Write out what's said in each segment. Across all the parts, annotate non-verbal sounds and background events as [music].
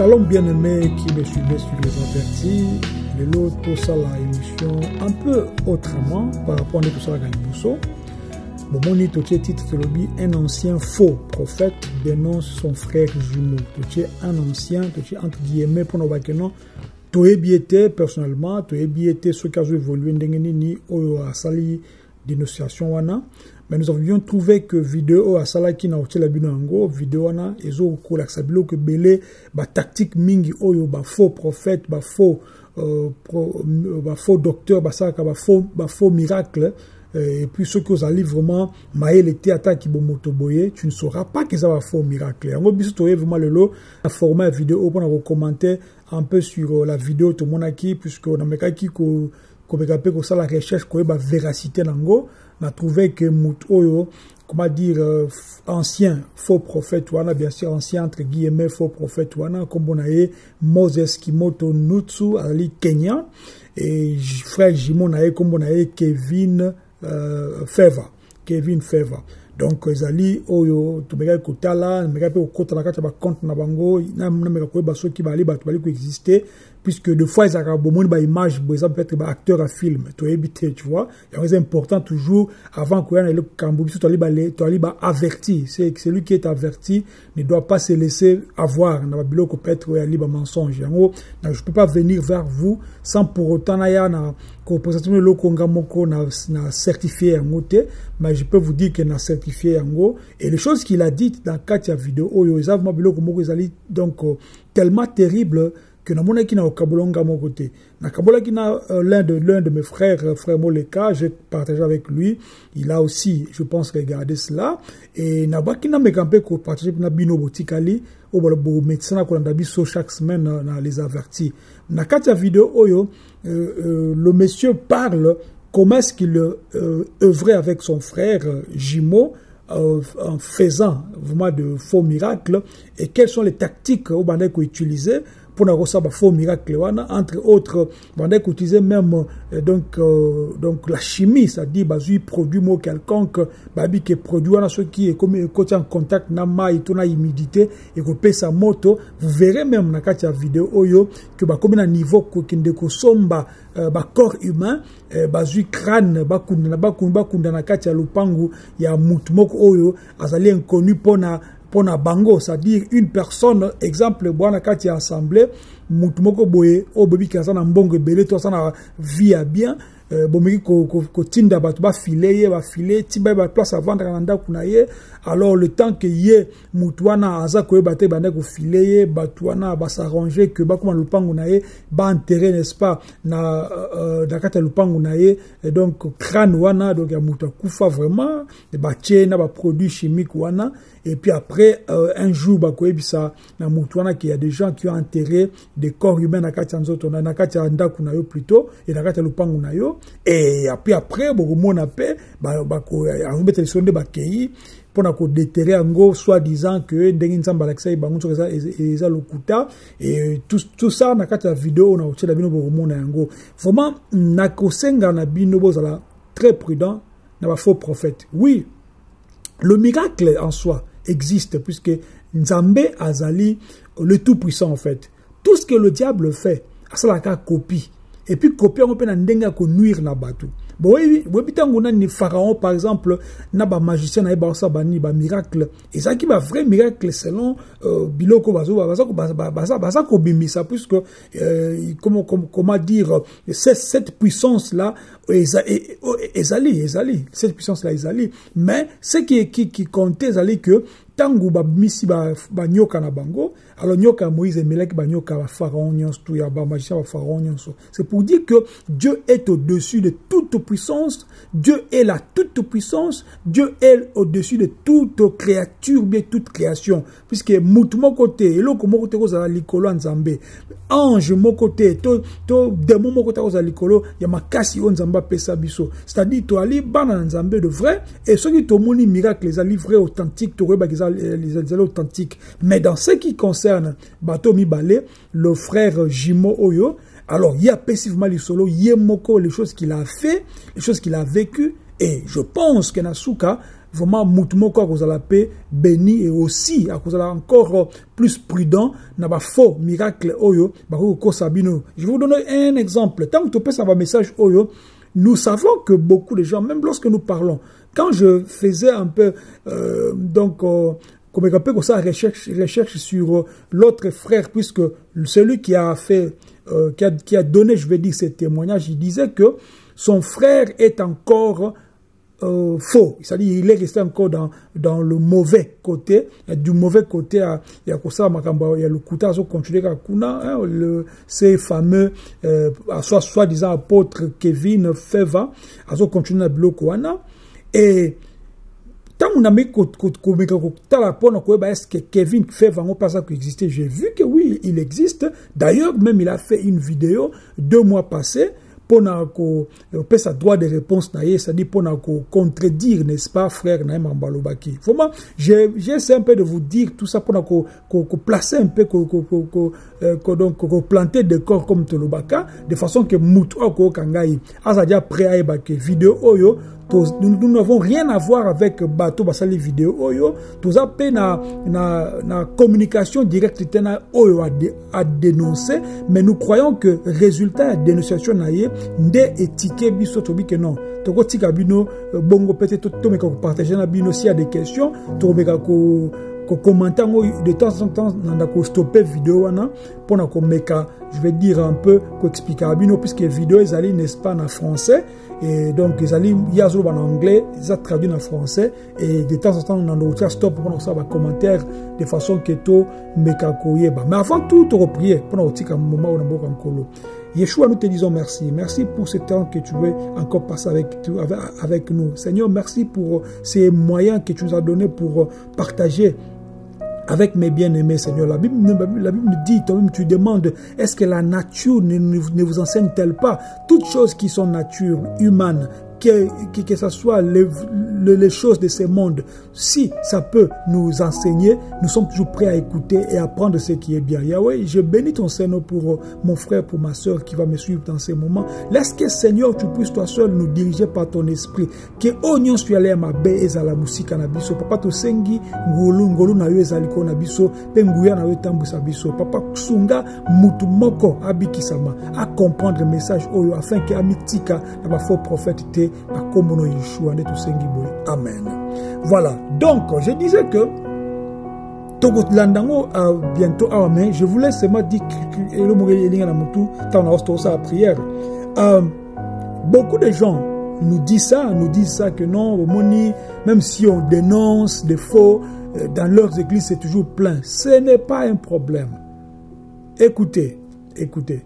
Shalom bien-aimé qui me suivait sur les avertis. Lelo tosala émission un peu autrement par rapport à tout ça Galibuso. Bomoni totie titre tolobi un ancien faux prophète dénonce son frère jumeau. Totie un ancien, totie entre guillemets pour nous bakeno. toyebi ete personnellement toyebi ete soki azoévolue ndenge nini oyo asali dénonciation wana mais nous avions trouvé que vidéo oyo asalaki na otiela bino yango vidéo wana ezokolakisa biloko ebele batactique mingi oyo bafaux prophète bafaux euh, bafaux docteur basalaka bafaux, bafaux miracle euh, et puis soki ozali vraiment mayele te ataki bomoto boye tu ne sauras pas que eza bafaux miracle yango biso toye vraiment lelo na format ya vidéo oyo mpona kokommente un peu sur la vidéo tomonaki puisque namekaki komeka mpe kosala recherche koyeba véracité nango na trouvé que mout oyo comment dire euh, ancien faux prophète wana bien sûr ancien entre guillemets faux prophète wana kombo na ye moses kimoto nutsu azali kenya et frère jimo na ye kombo na ye kevin euh, feva kevin feva. Donc ezali oyo tomekaki kotala namekaki mpe kokota na kati ya bacompte na bango nameka koyeba soki bali bato bali koexiste puisque des fois ezalaka bomoni baimage bo eza peut-être baacteur ya film. Toyebi te tu vois. Yango eza important toujours avant koya na eloko kambo biso toali baaverti celui qui est averti ne doit pas se laisser avoir. Na babiloko peut-être oyo ali bamensonge yango je peux pas venir vers vous sans pour autant naya na koprestation eloko nga moko na, na certifié yango te mais je peux vous dire que na certifié yango et les choses qu'il a dites dans kati ya vidéo oyo eza vraiment biloko moko ezali donc euh, tellement terrible que namonaki na okabolonga te nakabolaki na uh, l'un de l'un de mes frères uh, frère Moleka j'ai partagé avec lui. Il a aussi je pense regardé cela. Et na ko partager na bino botikali. Oyo bomédecin na kolanda biso chaque semaine na, na les avertis. Na kati ya vidéo euh, euh, le monsieur parle comment est-ce qu'il euh, œuvrait avec son frère euh, en faisant vraiment de faux miracles. Et quelles sont les tactiques au bandai qu'on utilisait mpona kosala faux miracle wana entre autres bandaki utiliser même euh, donc, euh, donc la chimie c'est-à-dire bazwi produit moko quelconque bayebi ke produit wana soki ekomi ekoti en contact na mai to na humidité ekopesa moto. Vous verrez même na kati ya video oyo ke bakomi na niveau kokende kosomba euh, bacorps humain euh, bazwi crâne bakunda bakunda na kati ya lopangu ya mutu moko oyo azali inconnu mpona mpona bango c'est-à-dire une personne exemple bwana kati assemblée mutu moko boye oyo bobiki aza na mbongo ebele to aza na vie ya bien Uh, bomeki kotinda bato bafile ye bafile ti baye baplace avandaka na ndako na ye alors le temps ke ye mutu wana aza koyeba te bandaki kofile ye bato wana basarrange ke bakóma lopango na ye baenterre n'est-ce pas na, uh, na kati na ye et donc crâne wana donc ya mutu akufa vraiment batie na baproduit chimique wana et puis après euh, un jour bakoyebisa na mutu wana ke ya des gens qui ont enterré des corps humains na kati ya nzoto na kati ya ndako na yo plutôt et na kati ya lopango na yo et puis après bokomona mpe yango betela liso nde bakei mpona kodetere yango soit disant ke ndenge nzambe alakisa ye bango soki eza lokuta et tout, tout ça na kati ya video oyo nakotiela bino bokomona yango vraiment nakosenga na bino bozala très prudent na bafaux prophète oui le miracle en soi existe puisque nzambe azali le tout puissant en fait. Tout ce que le diable fait asalaka copie. Et puis copie yango mpe na ndenge ya konuire na boyebi ntango nani pharaon par exemple na bamagicien na ye baosala banini bamiracle ezalaki bavrai miracle selon euh, biloko baza kobimisa puisque euh, comment, dire cette puissance là ezali ezali cette puissance là mais ce qui, qui, qui comptait ezali que ntango babimisi banyoka na bango alors nyoka ya moïse emelaki banyoka ya bapharaon nyonso to ya bamagicien ya bapharaon nyonso. C'est pour dire que dieu est au-dessus de toute puissance dieu est la toute puissance dieu est au-dessus de toute créature bien toute création. Puisque mutu moko te eloko kozala likolo nzambe. Ange moko to, to demo moko te kozala likolo ya makasi oyo nzambe apesa biso. C'est-à-dire toali bana na nzambe de vrai et soki tomoni miracle ezali vrai authentique tokoyebaki ezali authentique mais dans ce qui concerne bato mibale le frère jimo oyo alors ye apesi vraiment lisolo ye moko les choses qu'il a fait les choses qu'il a vécu et je pense que na suka vraiment mutu moko akozala mpe béni et aussi encore plus prudent na bafaux miracle oyo bakoki kokosa bino je vais vous donner un exemple. Ntango topesa bamessage oyo nous savons que beaucoup de gens même lorsque nous parlons quand je faisais un peu euh, donc euh, comme un peu ça recherche sur l'autre frère puisque celui qui a fait euh, qui, a, donné je vais dire ce témoignage il disait que son frère est encore euh, faux. C'est-à-dire il est resté encore dans, le mauvais côté. Du mauvais côté, il y a ça, il y a le Kuta, continuer à Kuna, hein, le, ces fameux, euh, disant apôtre Kevin Feva, à continuer à Blokoana. Et, tant on a mis kotala mpona Kevin Feva ngo pas ça existait j'ai vu que oui il existe. D'ailleurs même il a fait une vidéo deux mois passés mpona kopesa droit de réponse na ye mpona n'est-ce pas frère na ye vraiment j'essaie un peu de vous dire tout ça mpona koplacer un peu donc koplanter décor comme tolobaka de façon que oyo akoyoka ngai aza dia prêt ayeba ke video oyo nous n'avons rien à voir avec bateau basali vidéo oyo. Toza mpe na, na, na communication directe te na oyo à dénoncer mais nous croyons que résultat ya dénonciation na ye nde etike biso tobi ke non. Tokotika bino bongo pete tomeka kopartage na bino. S'il y a des questions tokomeka ko kokommente yango de temps en temps nanda kostoppe video wana mpona komeka je vais dire un peu koexplikaka bino puisque video ezali n'est-ce pas na français et donc ezali ye azoloba na anglais eza traduit na français et de temps en temps nanda kotia stop mpona kosala bacommentaire de façon ke tomeka koyeba mais avant tout tokoprie mpona kotika moma oyo na mboka nkolo Yeshua, nous te disons merci. Merci pour ce temps que tu veux encore passer avec, avec nous. Seigneur, merci pour ces moyens que tu nous as donnés pour partager avec mes bien-aimés, Seigneur. La Bible, la dit, toi-même, tu demandes, est-ce que la nature ne, ne vous enseigne-t-elle pas toutes choses qui sont nature humaine, que, que, que ce soit les, choses de ce monde, si ça peut nous enseigner, nous sommes toujours prêts à écouter et apprendre ce qui est bien. Yahweh, je bénis ton Seigneur pour mon frère, pour ma soeur qui va me suivre dans ces moments. Laisse que Seigneur, tu puisses toi seul nous diriger par ton esprit. Que oignon soit allé à ma baie et à la musique biso. Papa to sengi ngolu ngolu na yo ezaliko na biso pe na yo tambusa biso. Papa sunga mutu moko abikisama à comprendre le message oyo afin que amitika na ba faux prophète te akombono Yeshua nde tosengi boye. Amen. Voilà. Donc je disais que tokolandango uh, bientôt awa mais je voulais seulement dire elo moko elinga na motu ntango na osala prière. Uh, beaucoup de gens nous disent ça nous disent ça que non omoni même si on dénonce des faux euh, dans leurs églises c'est toujours plein. Ce n'est pas un problème. Écoutez écoutez.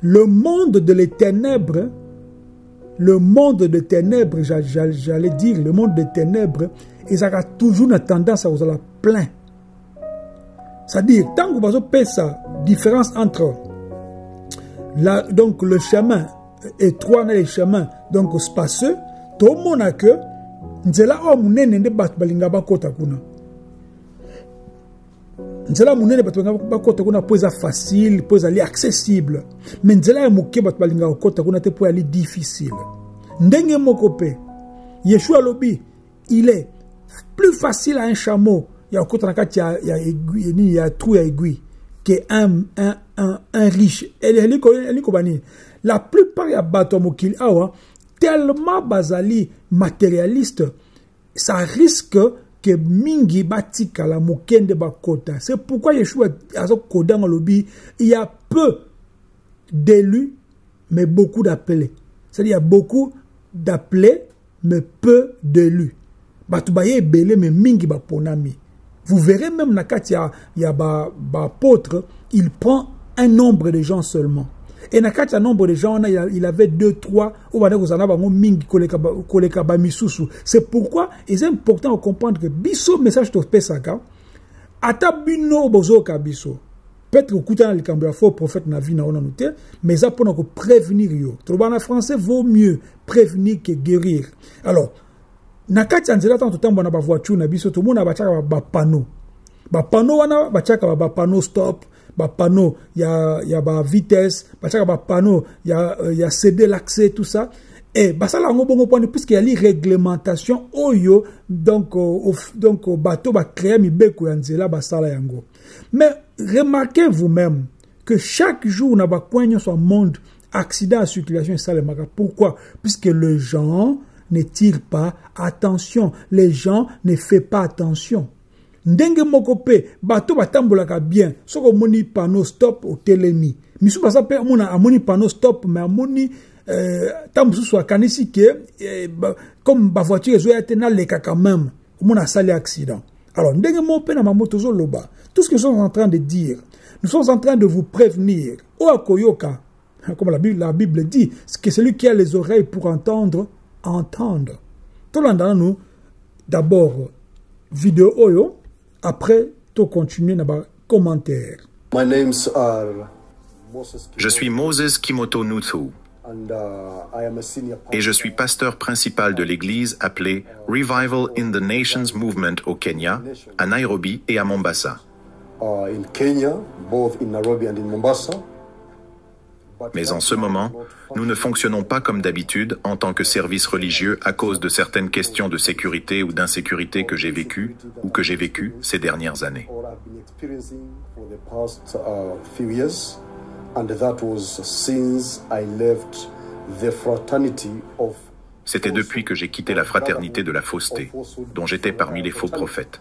Le monde de les ténèbres le monde de ténèbres, j'allais dire, le monde de ténèbres, ils ont toujours une tendance à vous aller plein. C'est-à-dire, tant que vous avez ça, différence entre donc le chemin étroit et le chemin donc spaceux, tout le monde a que bato balinga bakota kuna nzela monene bato balinga bakota kuna mpo eza facile mpo ezali accessible. Me nzela ya moke bato balingaka kokota kuna te mpo ezali difficile. Ndenge moko mpe yeshua alobi il est plus facile à un chameau ya kokota na kati ya, ya, trou ya aiguille que un, un, un, un riche. Elikoba nini la plupart ya bato ya mokili awa tellement bazali matérialiste ça risque que mingi batikala mokende bakota. C'est pourquoi yeshua azokodanga lobi il y a peu d'élus mais beaucoup d'appelés. C'est-à-dire il y a beaucoup d'appelés mais peu d'élus. Bato baye ebele mais mingi baponami. Vous verrez même na kati ya, ya baapôtre ba il prend un nombre de gens seulement et na kati ya nombre de gens il avait deux trois oyo banda kozala na bango mingi koleka bamisusu c'est pourquoi eza important de comprendre que biso message topesaka ata bino bozoyoka biso peut-être okuta na likambo ya faux prophète na vie na yo nanu te mais eza mpona koprévenir yo. Toloba na français vaut mieux prévenir que guérir. Alors na kati ya nzela ntango totambola na bavoiture na biso tomona batiaka bapano bapano wana batiaka bapano stop il y a, y a ba vitesse, il y a céder l'accès, tout ça. e basala yango bongo mpona puiske yali réglementation oyo donc euh, donc bato bacréa mibeko ya nzela basala yango. Mais remarquez vous-même que chaque jour na bacoin nyonso ya monde accident ya circulation esalemaka pourquoi? Puisque les gens ne tirent pas attention. Les gens ne fait pas attention ndenge moko mpe bato batambolaka bien. Soki omoni panneau stop otelemi misu baza mpe amona amoni panneau stop mais amoni ntango euh, mosusu akanisi ke eh, ba, comme bavoiture ezoya te naleka quand même omona asali accident. Alors ndenge moko na mamo tozoloba tout ce que nous sommes en train de dire nous sommes en train de vous prévenir. Oyo akoyoka [laughs] comme la Bible, la Bible dit que celui qui a les oreilles pour entendre entendre tolanda nanu d'abord vidéo oyo après to continuer na bacommentaire My names are Je suis Moses Kimoto and uh, I am a senior et je suis pasteur principal de l'église appelée Revival in the Nations Movement au Kenya, à Nairobi et à Mombasa. Mais en ce moment, nous ne fonctionnons pas comme d'habitude en tant que service religieux à cause de certaines questions de sécurité ou d'insécurité que j'ai vécues ou que j'ai vécues ces dernières années. C'était depuis que j'ai quitté la fraternité de la fausseté, dont j'étais parmi les faux prophètes.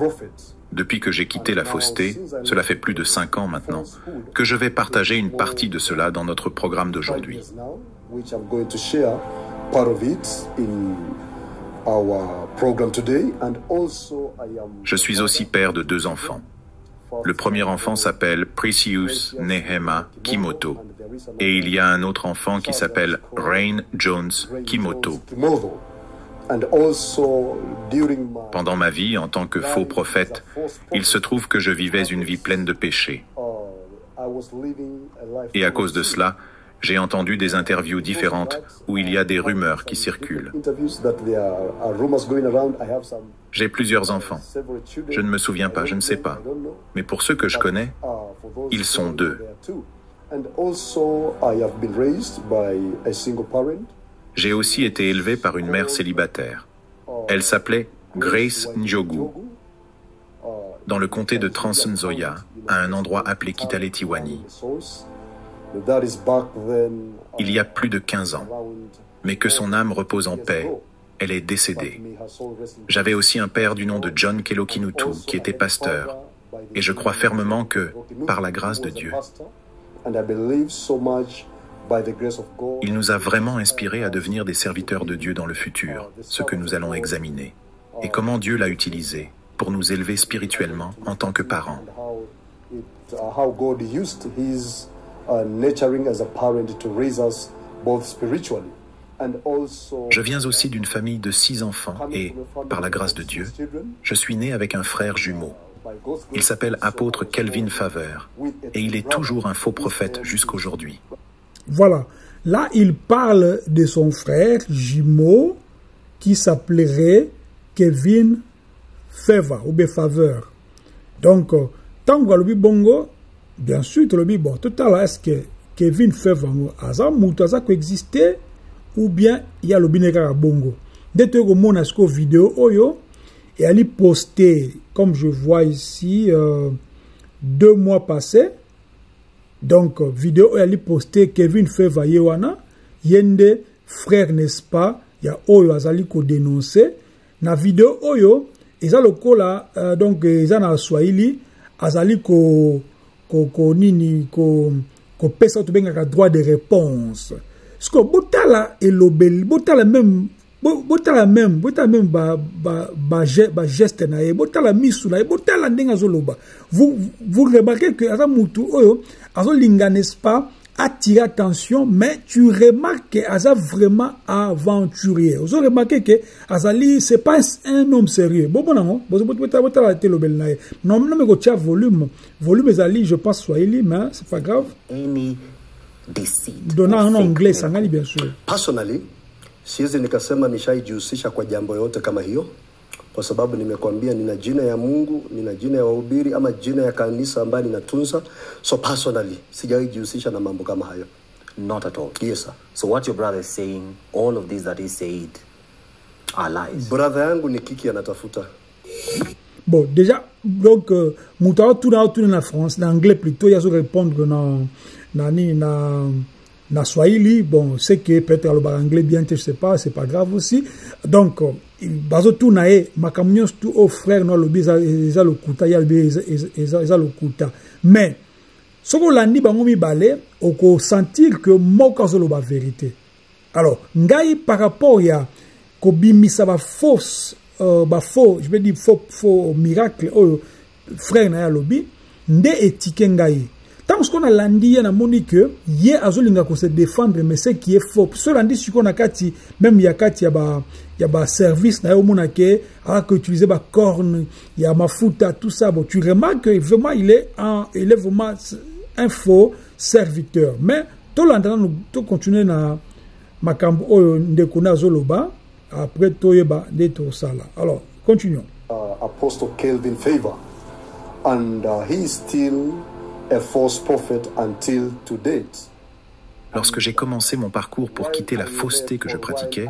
uh. Depuis que j'ai quitté la fausseté, cela fait plus de cinq ans maintenant, que je vais partager une partie de cela dans notre programme d'aujourd'hui. Je suis aussi père de deux enfants. Le premier enfant s'appelle Precious Nehema Kimoto et il y a un autre enfant qui s'appelle Rain Jones Kimoto. Pendant ma vie en tant que faux prophète, il se trouve que je vivais une vie pleine de péchés. uh, Et à cause de cela, j'ai entendu des interviews différentes où il y a des rumeurs qui circulent. J'ai plusieurs enfants. Je ne me souviens pas, je ne sais pas. Mais pour ceux que je connais, Uh, Ils sont deux. J'ai aussi été élevé par une mère célibataire. Elle s'appelait Grace Njogu, dans le comté de Trans-Nzoia, à un endroit appelé Kitaletiwani, il y a plus de 15 ans. Mais que son âme repose en paix, elle est décédée. J'avais aussi un père du nom de John Kelokinutu qui était pasteur. Et je crois fermement que, par la grâce de Dieu, il nous a vraiment inspirés à devenir des serviteurs de Dieu dans le futur, ce que nous allons examiner, et comment Dieu l'a utilisé pour nous élever spirituellement en tant que parents. Je viens aussi d'une famille de six enfants et, par la grâce de Dieu, je suis né avec un frère jumeau. Il s'appelle apôtre Kelvin Faveur et il est toujours un faux prophète jusqu'aujourd'hui. Voilà. Là, il parle de son frère jumeau qui s'appellerait Kevin Favor ou bien Faveur. Donc, euh, que le bongo, bien sûr, le bon, tout à l'heure, est-ce que Kevin Favor aza mutu aza coexister ou bien il y a le bineka bongo? Dès que mon asko vidéo oyo et elle posté comme je vois ici euh, deux mois passés donc vidéo oyo ali poste kevin feva ye wana ye nde frère n'est-ce pas ya oyo azali kodénonce na video oyo eza lokola uh, donc eza na swahili azali ko, ko, ko nini ko kopesa oyo tobengaka droit de réponse. Siko botala elobeli botala même botala même botala même bageste ba, ba, ba na ye botala misu na ye botala ndenge azoloba vous, vous remarquez que aza mutu oyo azolinga n'est-ce pas attirer attention mais tu remarques que aza vraiment aventurier. Ozo remarquer que azali c'est pas un homme sérieux. Bobonango botala te lobeli na ye. Nomeme kotia volume. Volume ezali je pense swahili mais c'est pas grave. Or en anglais memory. sangali bien sûr. Personally, siwezi nikasema nishaijihusisha kwa jambo yote kama hiyo, kwa sababu nimekwambia nina jina ya Mungu, nina jina ya wahubiri ama jina ya kanisa ambayo ninatunza. So personally sijawahi jihusisha na mambo kama hayo. Not at all. Yes sir. So what your brother is saying, all of these that he said are lies. Brother yangu ni kiki anatafuta. Bon, déjà, donc, euh, Moutara tout dans tout en France, na anglais plutôt, il y a à répondre dans, dans, dans, dans Swahili. Bon, c'est que peut-être le anglais bien, je sais pas, c'est pas grave aussi. Donc, euh, bazo tout nae, makamnyos tout au frère no lobi eza lokuta, ya lobi eza lokuta. Mais, l'a dit, bango mi balé, oko sentir que moka zo loba vérité. Alors, ngai par rapport ya, ko bimisa ba fausse euh, ba faux je veux dire faux faux miracle oyo frère na ya lobi nde etike ngai ntango sikoyo nalandi ye namoni ke ye azolinga kose défendre mais ce qui est faux. So landi sikoyo na kati même ya kati ya ba ya baservice na ye omona ke aka utiliser bacorne ya mafuta tout ça. Bon tu vraiment il est, un, il est vraiment un faux serviteur. Mais tolanda nanu tocontinue na makambo oyo ndeko na azoloba après toyeba nde tosala alors continuons. Uh, apostle kelvin favor. And uh, he is still a false prophet until to date Lorsque j'ai commencé mon parcours pour quitter la fausseté que je pratiquais,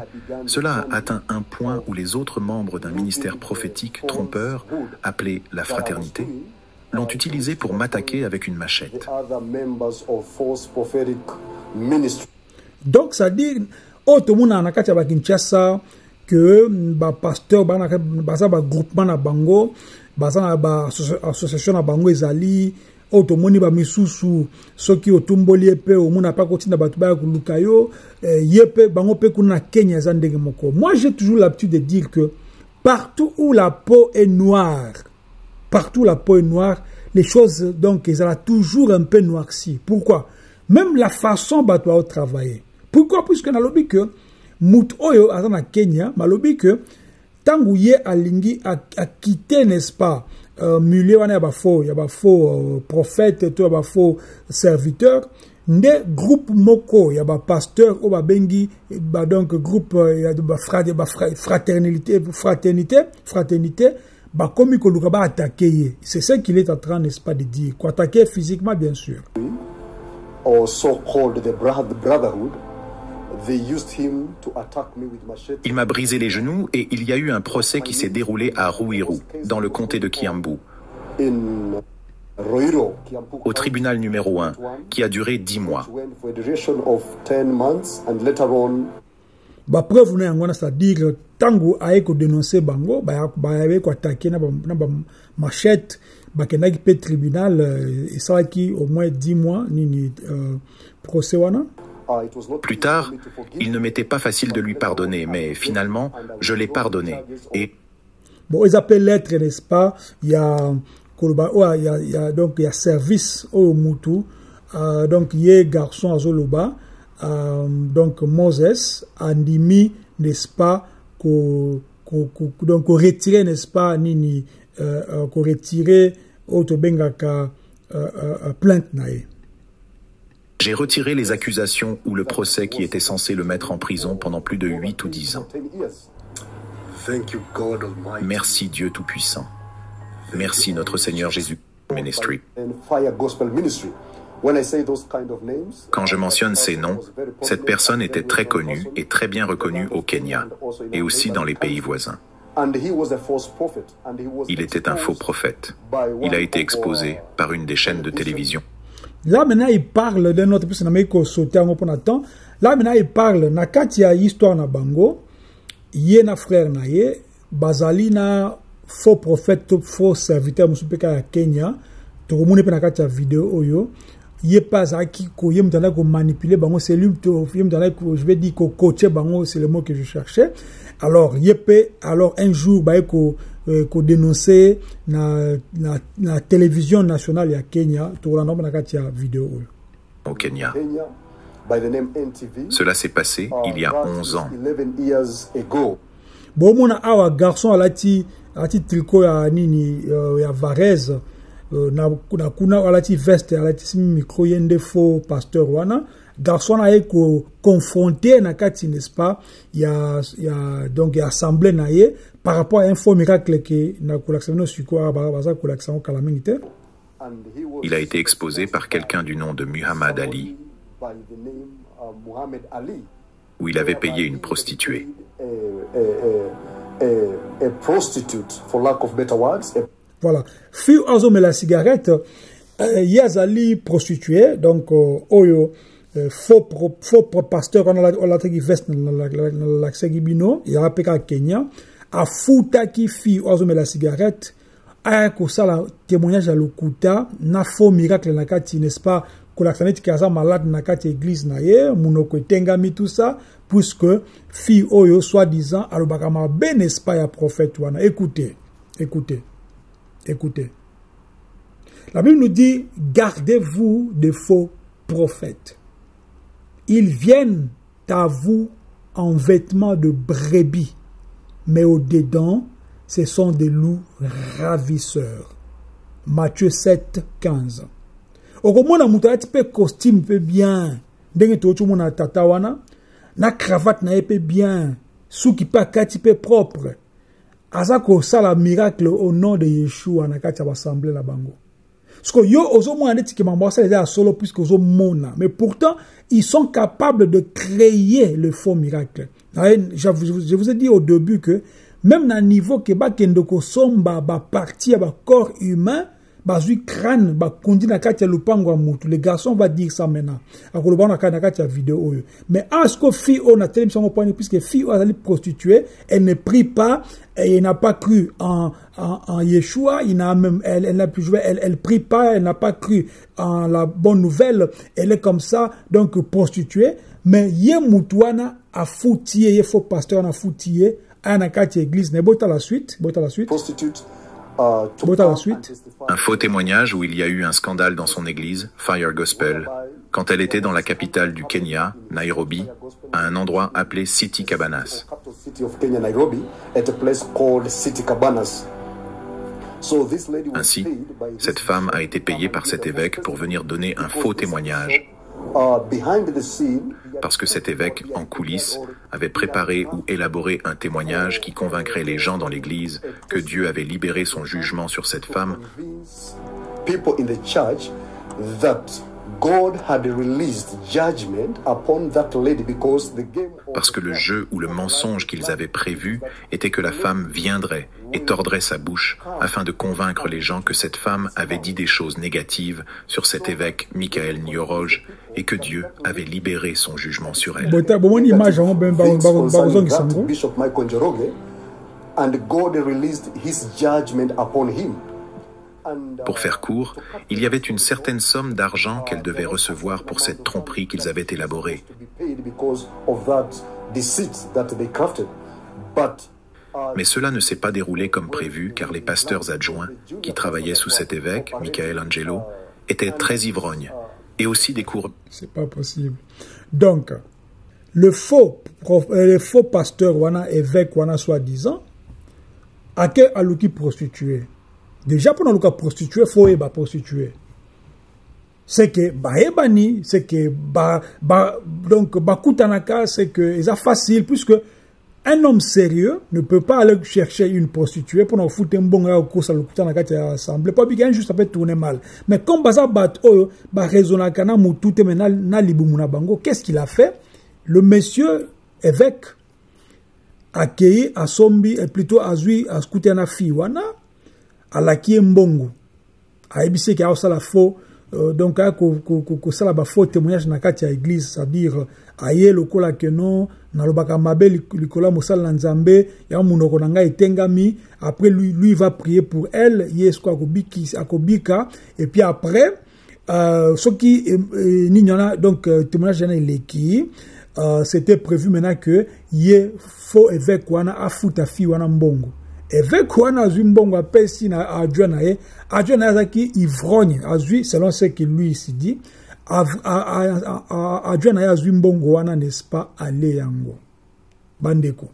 cela a atteint un point où les autres membres d'un ministère prophétique trompeur, appelé la fraternité, l'ont utilisé pour m'attaquer avec une machette. Donc, ça dit, oyo tomona na kati ya bakinshasa ke bapasteur baza bagroupement na bango baza na baassociation na bango ezali oyo tomoni bamisusu soki otumboli ye mpe omona mpe akotinda bato baya koluka yo ye mpe bango mpe kuna na kenya eza ndenge moko. Moi j'ai toujours l'habitude de dire que partout où la peau est noire partout où la peau est noire les choses donc ezala toujours un peu noirci. Pourquoi? Même la façon bato bao travailler. Pourquoi? Puisque nalobi que moto oyo aza na kenya malobi ke ntango ye alingi akite n'est-ce pas uh, milieu wana ya bafaux ya bafaux uh, prophète to ya bafaux serviteur. Nde groupe moko ya bapasteur oyo babengi ba donc groupe uh, ya bafraternité fraternité fraternité bakomi koluka baatake ye c'est ce qu'il est en train n'est-ce pas de dire. Koatake physiquement bien sûr. Or so called the brotherhood il m'a brisé les genoux et il y a eu un procès qui s'est déroulé à Ruiru, dans le comté de Kiambu, au tribunal numéro 1, qui a duré dix mois. bapreuve na yango wana c'est-à-dire ntango aye kodénonce bango baye koatake na bamachete bakendaki mpe tribunal esalaki au moins 10 mois nini uh, procès wana Plus tard, il ne m'était pas facile de lui pardonner, mais finalement, je l'ai pardonné. Et bon, ils appellent l'être, n'est-ce pas? Il y a oh, il y il y a donc il y a service au Mutu, euh, donc il y a garçon à Zoloba, euh, donc Moses Andimi, n'est-ce pas qu'on donc n'est-ce pas Nini, euh, qu'on retirer Otobengaka euh, euh, plainte nae. J'ai retiré les accusations ou le procès qui était censé le mettre en prison pendant plus de 8 ou 10 ans. Merci Dieu Tout-Puissant. Merci notre Seigneur Jésus Ministry. Quand je mentionne ces noms, cette personne était très connue et très bien reconnue au Kenya et aussi dans les pays voisins. Il était un faux prophète. Il a été exposé par une des chaînes de télévision. Là maintenant il parle d'un autre personne mais ko sauter en temps. Là maintenant il parle. Na kati ya histoire na bango ye na frère na ye bazali na faux prophète faux serviteur musupeka ya Kenya. Tokomoni pe na kati ya vidéo oyo ye pas azalaki ko ye mutanda ko manipuler bango c'est lui je vais dire ko coacher bango c'est le mot que je cherchais. Alors ye pe alors un jour ba ko euh, ko dénoncer na, na, na télévision nationale ya Kenya tokolanda na kati ya vidéo oyo au Kenya. Cela s'est passé il y a 11 ans. bomona awa garçon alati alati tricot ya nini uh, ya Varese euh, na, na kuna alati veste alati micro ye nde faux pasteur wana. Garçon aye koconfronte na kati n'est-ce pas ya, ya donc ya assemblée na ye par rapport à un faux miracle ke na kolakisa bino sikoyo baza kolakisa ngo kala mingi te. Il a été exposé par quelqu'un du nom de Muhammad Ali, où il avait payé une prostituée. Voilà. Fille azome la cigarette, ye azali prostituée, donc oyo faux faux pasteur on alataki veste na lakisaki bino ya mpe kaka kenya afutaki fille azome la cigarette aya kosala témoignage ya lokuta na faux miracle na kati n'est-ce pas kolakisa neti ke aza malade na kati église na ye monoko etengami tout ça puisque fille oyo soi-disant alobaka mabe n'est-ce pas ya prophète wana écoutez écoutez écoutez. La bible nous dit gardez-vous de faux prophètes. Ils viennent à vous en vêtements de brebis mais au-dedans ce sont des loups ravisseurs. Matthieu 7, 15. okomona moto alati mpe costume mpe bien. Ndenge toyoti omona tata wana na cravate na ye mpe bien. Suki mpe akati mpe propre aza kosala miracle au nom de yeshua na kati ya baassemble na bango. Parceque yo ozomona neti ke mambo asala eza ya solo puisque ozomona. Mais pourtant ils sont capables de créer le faux miracle. Je vous ai dit au début que même na niveau ke bakende kosomba baparti ya bacorps humain bazwi crâne bakundi na kati ya lupango ya mutu le garçon va dire ça maintenant. Akoloba na kati ya video oyo mais asko fille oyo natelemisi yango mponi puisque fille oyo azali prostituée elle ne prie pas elle n'a pas cru en, en, en Yeshua, il n'a même, elle, elle n'a plus joué, elle, elle prie pas, elle n'a pas cru en la bonne nouvelle, elle est comme ça, donc prostituée, mais yé mutuana a foutié, yé faux pasteur a foutié, à kati église. Ne bota la suite bota la suite. Suite un faux témoignage où il y a eu un scandale dans son église Fire Gospel quand elle était dans la capitale du Kenya Nairobi à un endroit appelé City Cabanas. Ainsi cette femme a été payée par cet évêque pour venir donner un faux témoignage parce que cet évêque, en coulisses, avait préparé ou élaboré un témoignage qui convaincrait les gens dans l'Église que Dieu avait libéré son jugement sur cette femme. Parce que le jeu ou le mensonge qu'ils avaient prévu était que la femme viendrait et tordrait sa bouche afin de convaincre les gens que cette femme avait dit des choses négatives sur cet évêque Michael Nioroge et que Dieu avait libéré son jugement sur elle. Pour faire court, il y avait une certaine somme d'argent qu'elle devait recevoir pour cette tromperie qu'ils avaient élaborée. Mais cela ne s'est pas déroulé comme prévu car les pasteurs adjoints qui travaillaient sous cet évêque, Michael Angelo, étaient très ivrognes et aussi des cours. C'est pas possible. Donc, le faux, le faux pasteur wana évêque wana soi-disant, à quel aluki prostitué déjà pour nous prostitué faut eba prostitué c'est que baebani c'est que ba, ba donc bakutanaka c'est que c'est facile puisque un homme sérieux ne peut pas aller chercher une prostituée pour nous foutre un bon gars au cours de l'assemblée. assemblée. Pas bien juste ça peut tourner mal. Mais comme baza bat oyo, ba raisonna kana mutute mena na libumuna bango, qu'est-ce qu'il a fait? Le monsieur évêque accueilli à Sombi et plutôt à Zui à scouter na alaki mbongo. Aibisi ki a la faux euh, donc kosala bafaux témoignage na kati ya église c'est-à-dire aye lokola ke non nalobaka mabe ya mosala na nzambe yango monoko na ngai etengami après lui, lui va prier pour elle ye siko akobika et puis après euh, soki eh, nini wana donc euh, témoignage wana eleki euh, c'était prévu maintenant que ye faux évêque wana afuta fille wana mbongo évêque wana azwi mbongo apesi na adjoint na ye. Adjoint na ye azalaki ivrogne selon ce que lui se dit. Adjoint na ye azwi mbongo wana n'est-ce pas ale yango. Bandeko.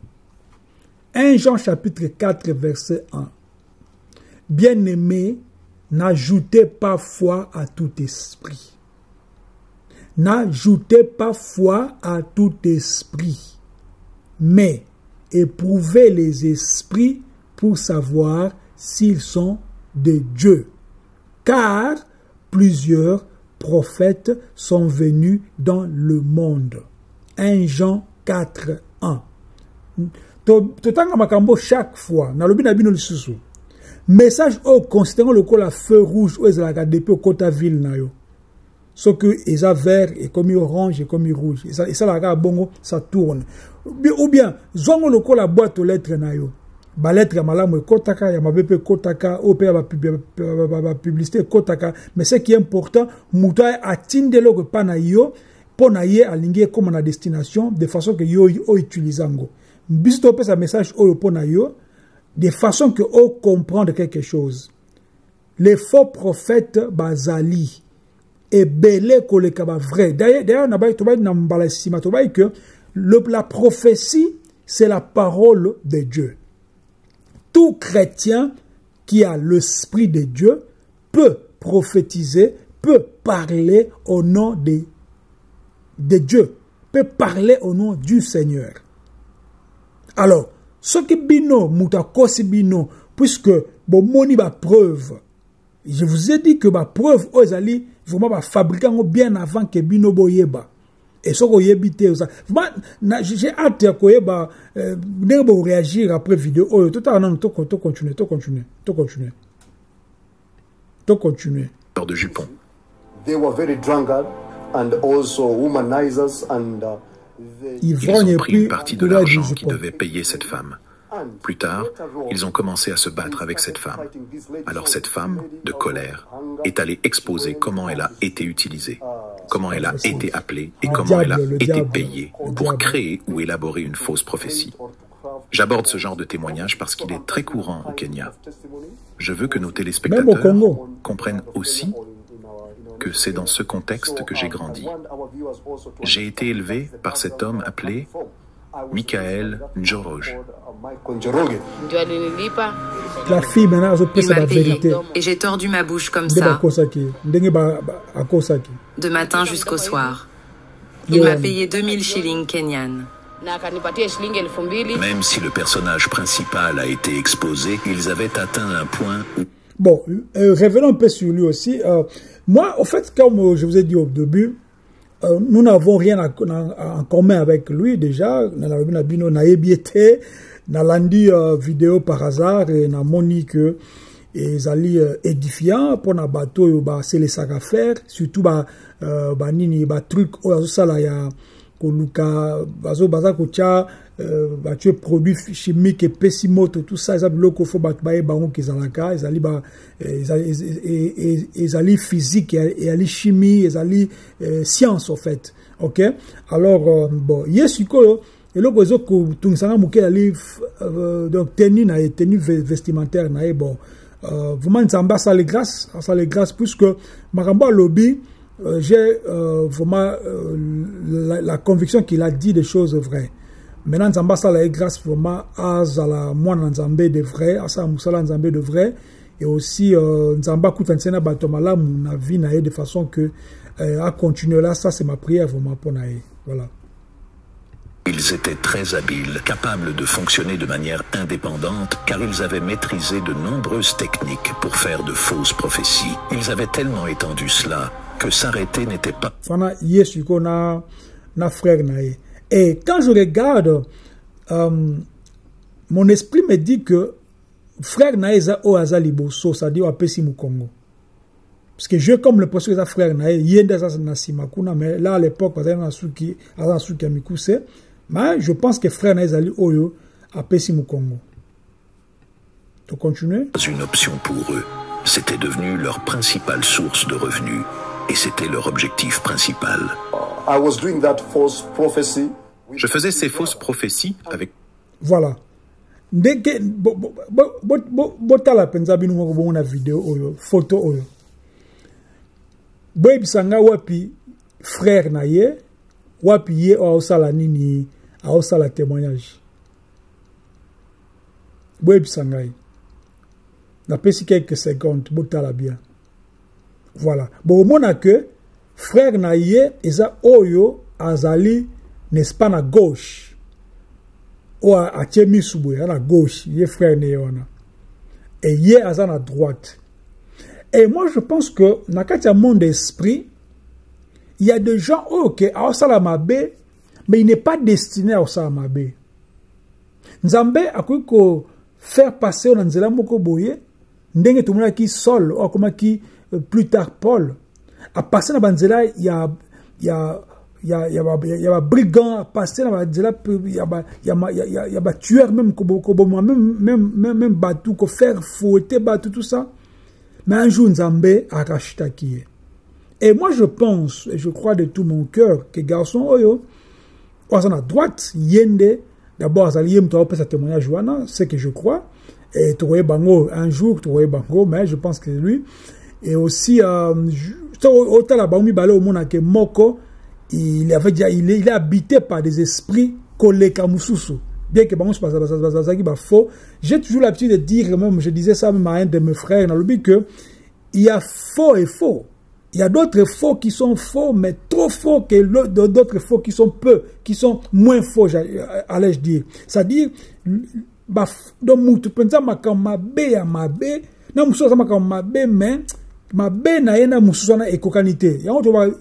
1 Jean chapitre 4 verset 1 Bien-aimés, n'ajoutez pas foi à tout esprit. N'ajoutez pas foi à tout esprit, mais éprouvez les esprits pour savoir s'ils sont de Dieu. Car plusieurs prophètes sont venus dans le monde. 1 Jean 4, 1. totanga chaque fois nalobi na bino lisusu message oyo considérant lokola feu rouge oyo ezalaka depuis okota ville na yo soki eza vert ekomi orange ekomi rouge esalaka kaka bongo ça tourne ou bien zongo lokola boîte aux lettres na yo balettre ya malamu ekɔtaka ya mabe mpe ekɔtaka oyo mpe ya bapublicité ekɔtaka mais ce qui est important moto atindeli oko epa na yo mpo na ye alingi ekóma na destination de façon ke yo outilize yango. Biso topesa message oyo mpo na yo de façon ke ocomprendre quelque chose. Les faux prophètes bazali ebele koleka bavrai d'ailleurs tobai na mbala nsima tobai ke la prophétie c'est la parole de dieu tout chrétien qui a l'esprit de dieu peut prophétiser peut parler au nom de, de dieu peut parler au nom du seigneur. Alors soki bino moto akosi bino puisque bomoni bapreuve je vous ai dit que bapreuve oyo ezali vraiment bafabrike yango bien avant ke bino boyeba et soki oyebi te j'ai hâte ya koyeba ndenge boréagir après vidéo oyo. Totala nano tocontinue tocontinue tocontinue tocontinue de jupon. They were very drunkard and also womanizers and uh, ils ont pris une partie de l'argent qui devait payer cette femme. Plus tard, ils ont commencé à se battre avec cette femme. Alors cette femme, de colère, est allée exposer comment elle a été utilisée, comment elle a été appelée et comment elle a été payée pour créer ou élaborer une fausse prophétie. J'aborde ce genre de témoignage parce qu'il est très courant au Kenya. Je veux que nos téléspectateurs comprennent aussi que c'est dans ce contexte que j'ai grandi. J'ai été élevé par cet homme appelé Michael Njoroge. La fille maintenant Il m'a payé et j'ai tordu ma bouche comme ça. De matin jusqu'au soir. Il m'a payé 2000 shillings kenyan. Même si le personnage principal a été exposé, ils avaient atteint un point où... Bon, euh, revenons un peu sur lui aussi. Euh, moi, au fait, comme je vous ai dit au début, euh, nous n'avons rien à, à, en commun avec lui déjà. Nalandi uh, vidéo par hasard e namoni ke ezali uh, édifiant mpona bato oyo baselesaka faire surtout banini ba batruc oyo azosala ya koluka baza kotia uh, batie produit chimique epesi moto tout ça eza biloko fo bato bayeba yango kezalaka ezali ba ezali physique ezali chimie ezali science en fait. Ok? Alors bon ye sikoyo eloko ezokotungisanga moke ezali donc tenu na ye tenu vestimentaire na bon. Euh, vraiment nzambe grâce asala grâce puisque euh, j'ai euh, vraiment euh, la, conviction qu'il a dit des choses vraies. Maintenant nzambe asala ye grâce vraiment azala mwana na de vrai de vrai. Et aussi euh, de façon que euh, acontinue là. Ça c'est ma prière voilà Ils étaient très habiles, capables de fonctionner de manière indépendante, car ils avaient maîtrisé de nombreuses techniques pour faire de fausses prophéties. Ils avaient tellement étendu cela que s'arrêter n'était pas... Et quand je regarde, euh, mon esprit me dit que frère nae za o azali boso, c'est-à-dire apesi Congo. Parce que je comme le poste que frère nae, yende za na simakuna, mais là à l'époque, parce que na suki, azan suki amikuse, mais je pense que frère Naizali Oyo a pessi Congo. Tu continues? Une option pour eux. C'était devenu leur principale source de revenus et c'était leur objectif principal. I was doing that false prophecy. Je faisais ces fausses prophéties avec. Voilà. ndenge botala mpenza bino moko bomona video oyo photo oyo boyebisa ngai wapi frère na ye? Wapi ye oyo aosala nini? Aosala témoignage. Boyebisa ngai. Napesi quelques secondes botala bien. Voilà. Bokomona ke frère na ye eza oyo azali n'est-ce pas na gauche. Oyo atie misu boye na gauche ye frère na ye wana. Et ye aza na droite. Et moi je pense que na kati monde esprit il y a des gens oyo ke aosala mais il n'est pas destiné aosala mabe. Nzambe akoki kofaire passer oyo na nzela moko boye ndenge tomonaki sol oyo akomaki plus tard paul apasse na banzela ya ya ya ya ba ya ba brigand apasse na banzela ya ba ya ya ya ba tueur même koboma même même même bateau ko faire fouetter bateau tout ça. Mais un jour nzambe akashitaki et moi je pense et je crois de tout mon cœur que garçon oyo oyo aza na droite yende d'abord azali ye moto aopesa témoignage wana ce que je crois. Et tokoye bango un jour tokoye bango mais je pense que lui. Et aussi euh, otala bango mibale omona ke moko il avait déjà il est, il est habité par des esprits koleka mususu bien que bango bazalaki bafaux j'ai toujours l'habitude de dire même je disais ça même à un de mes frères nalobi que il y a faux et faux il y a d'autres faux qui sont faux, mais trop faux que d'autres faux qui sont peu, qui sont moins faux, allais-je dire. C'est-à-dire, donc, tu penses que mabe ya mabe, na muso sama ka mabe, mais mabe na muso na ekokanité.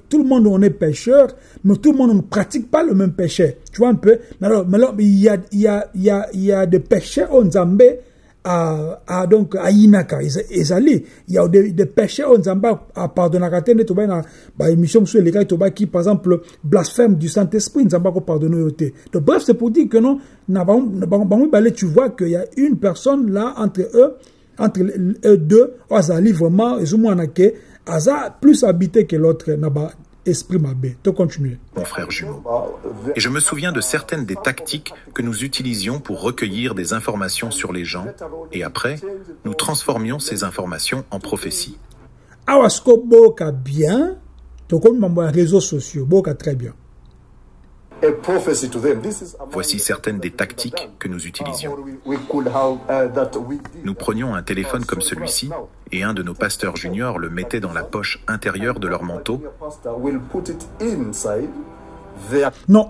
Tout le monde on est pécheur, mais tout le monde ne pratique pas le même péché. Tu vois un peu? Mais alors, mais alors il y a, il y a, il y a, il y a des péchés en Zambé, à, à donc à inaka ezali il y a des, des péchés on zamba à pardonnaka te nde tobai na ba émission mosusu elekaki tobaki par exemple blasphème du Saint-Esprit nzamba ko pardonner yo te donc bref c'est pour dire que non na bango mibale tu vois qu'il y a une personne là entre eux entre eux deux azali vraiment ezomwana ke aza plus habité que l'autre na esprit mabé. To continuer. Mon frère jumeau. Et je me souviens de certaines des tactiques que nous utilisions pour recueillir des informations sur les gens, et après, nous transformions ces informations en prophéties. Awasko boka bien, to comme mambo réseaux sociaux, boka très bien. Voici certaines des tactiques que nous utilisions. Nous prenions un téléphone comme celui-ci et un de nos pasteurs juniors le mettait dans la poche intérieure de leur manteau. Non,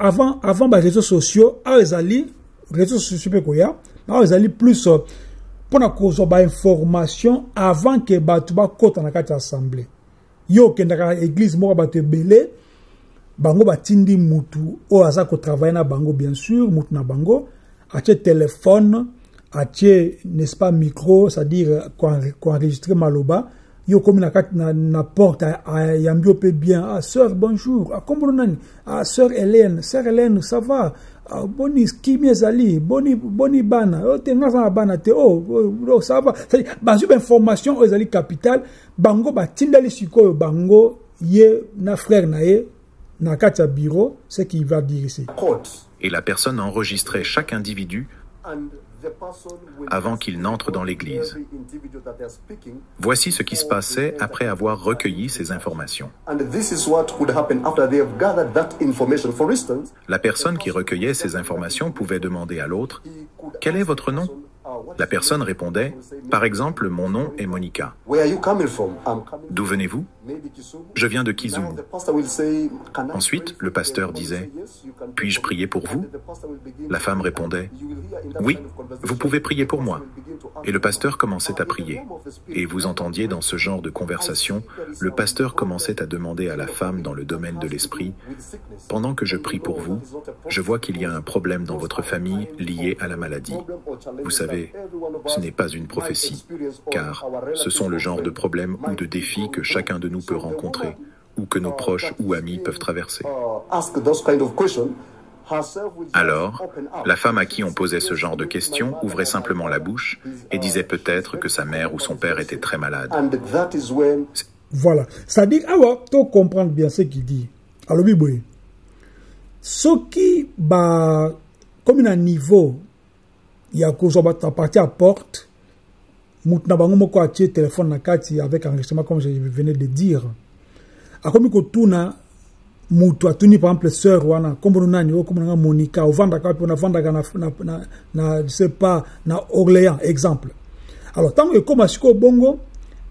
avant, avant les réseaux sociaux, les réseaux sociaux, ils plus pour na information avant que batu ba kota na kati assemblée. Yo kendaka église moko bato ebele bango batindi mutu. Oyo aza kotravaille na bango bien sûr mutu na bango. Atie téléphone atie n'est-ce pas micro c'est-à-dire koenregistre maloba. Yo komi na na, na porte ayambi yo bien. Ah sœur bonjour. Akombolo nani? Ah sœur hélène. Sœur hélène ça va? Ah, boni kimi ezali? Boni, boni bana. O te nga aza na bana te. Oh, oh, ça va. Bazwi bainformation oyo ezali capitale bango batindeli sikoyo. Bango ye na frère na ye na kati ya bureau ce qu'il va dire ici et la personne enregistrait chaque individu avant qu'il n'entre dans l'église. Voici ce qui se passait après avoir recueilli ces informations. La personne qui recueillait ces informations pouvait demander à l'autre « Quel est votre nom ?» La personne répondait « Par exemple, mon nom est Monica. D'où venez-vous? Je viens de Kisumu. Ensuite, le pasteur disait « Puis-je prier pour vous ?» La femme répondait « Oui, vous pouvez prier pour moi. » Et le pasteur commençait à prier. Et vous entendiez dans ce genre de conversation, le pasteur commençait à demander à la femme dans le domaine de l'esprit « Pendant que je prie pour vous, je vois qu'il y a un problème dans votre famille lié à la maladie. Vous savez, ce n'est pas une prophétie, car ce sont le genre de problèmes ou de défis que chacun de nous peut rencontrer, ou que nos proches ou amis peuvent traverser. Alors, la femme à qui on posait ce genre de questions ouvrait simplement la bouche et disait peut-être que sa mère ou son père était très malade. Voilà. C'est-à-dire, ah tu comprendre bien ce qu'il dit. Alors, oui, Ce qui, bah, comme un niveau, kozwa bato parti à porte. Mutu na bango moko atie téléphone na kati avec enregistrement comme je venais de dire. Akomi kotuna mutu atuni par exemple sœur wana. Nkombono nani oyo nkombo nanga monika ovandaka wapi navandaka na, na, na, na je sais pas na orléans exemple. Alors ntango ekóma sikoyo bongo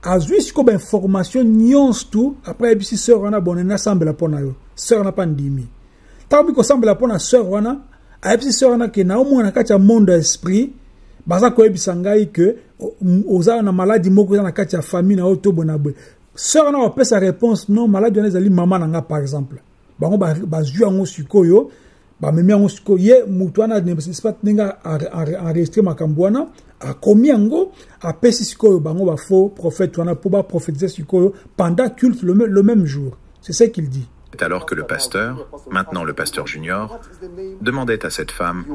azwi sikoyo bainformation nyonso tu après ayebisi sœur wana bone nasambela mpo na yo. Sœur wana mpa ndimi. Ntango mi kosambela mpo na sœur wana ayebisi sœur wana ke naomona na kati ya monde ya esprit baza koyebisa ngai ke oza na maladi moko eza na kati ya famille na oyo to boye sœur wana bapesa réponse non maladi wana ezali mama na nga par exemple. Bango bazwi yango sikoyo bamemi yango sikoyo. Ye motu wana ndenge enregistre makambo wana akomi yango apesi sikoyo. Bango bafaux prophète wana mpo baprofétise sikoyo pendant culte le, le même jour. C'est ce qu'il dit alors que le pasteur, maintenant le pasteur junior, demandait à cette femme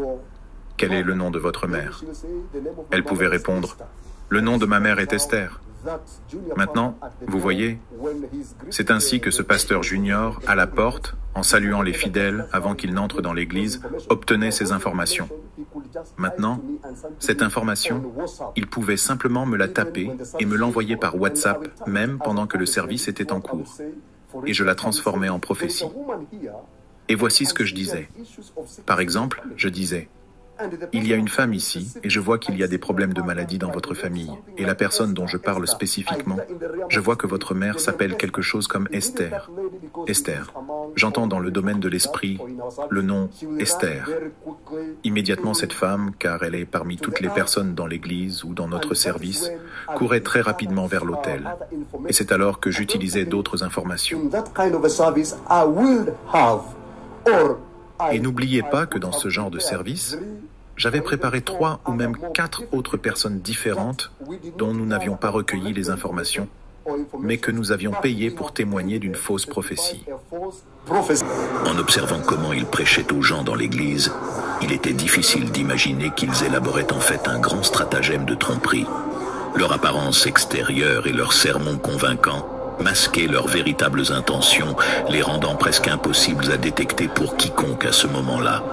Quel est le nom de votre mère? Elle pouvait répondre Le nom de ma mère est Esther. Maintenant, vous voyez, c'est ainsi que ce pasteur junior, à la porte, en saluant les fidèles avant qu'ils n'entrent dans l'église, obtenait ces informations. Maintenant, cette information, il pouvait simplement me la taper et me l'envoyer par WhatsApp, même pendant que le service était en cours. Et je la transformais en prophétie. Et voici ce que je disais. Par exemple, je disais, il y a une femme ici et je vois qu'il y a des problèmes de maladie dans votre famille. Et la personne dont je parle spécifiquement, je vois que votre mère s'appelle quelque chose comme Esther. Esther. J'entends dans le domaine de l'esprit le nom Esther. Immédiatement, cette femme, car elle est parmi toutes les personnes dans l'église ou dans notre service, courait très rapidement vers l'autel. Et c'est alors que j'utilisais d'autres informations. Et n'oubliez pas que dans ce genre de service, j'avais préparé trois ou même quatre autres personnes différentes dont nous n'avions pas recueilli les informations, mais que nous avions payé pour témoigner d'une fausse prophétie. En observant comment ils prêchaient aux gens dans l'Église, il était difficile d'imaginer qu'ils élaboraient en fait un grand stratagème de tromperie. Leur apparence extérieure et leurs sermons convaincants masquaient leurs véritables intentions, les rendant presque impossibles à détecter pour quiconque à ce moment-là.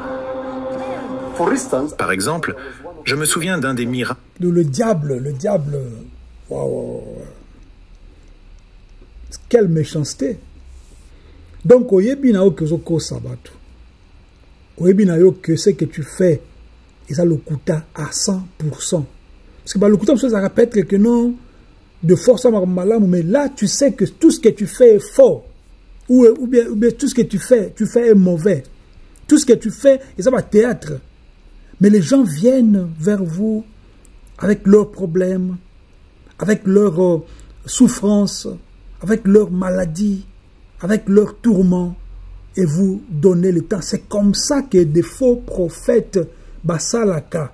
Par exemple, je me souviens d'un des miracles. Le diable, le diable, waouh, quelle méchanceté. Donc, ke ce que tu fais eza lokuta à 100% parce que balokuta mosusu ezalaka peut-être que non de force à malamu mais là tu sais que tout ce que tu fais est fort ou, bien, ou bien tout ce que tu fais tu fais est mauvais tout ce que tu fais eza bathéâtre mais les gens viennent vers vous avec leurs problèmes, avec leurs euh, souffrances, avec leurs maladies, avec leurs tourments, et vous donnez le temps. C'est comme ça que des faux prophètes basalaka.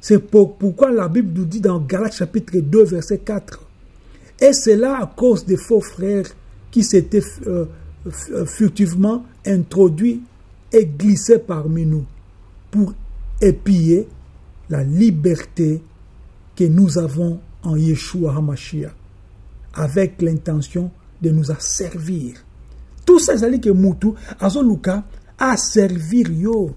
C'est pour, pourquoi la Bible nous dit dans Galates chapitre 2, verset 4. Et c'est là à cause des faux frères qui s'étaient euh, furtivement introduits et glissés parmi nous pour épier la liberté que nous avons en Yeshua HaMashiach avec l'intention de nous asservir. Tout ça, c'est que Moutou, Azoluka, à servir yo.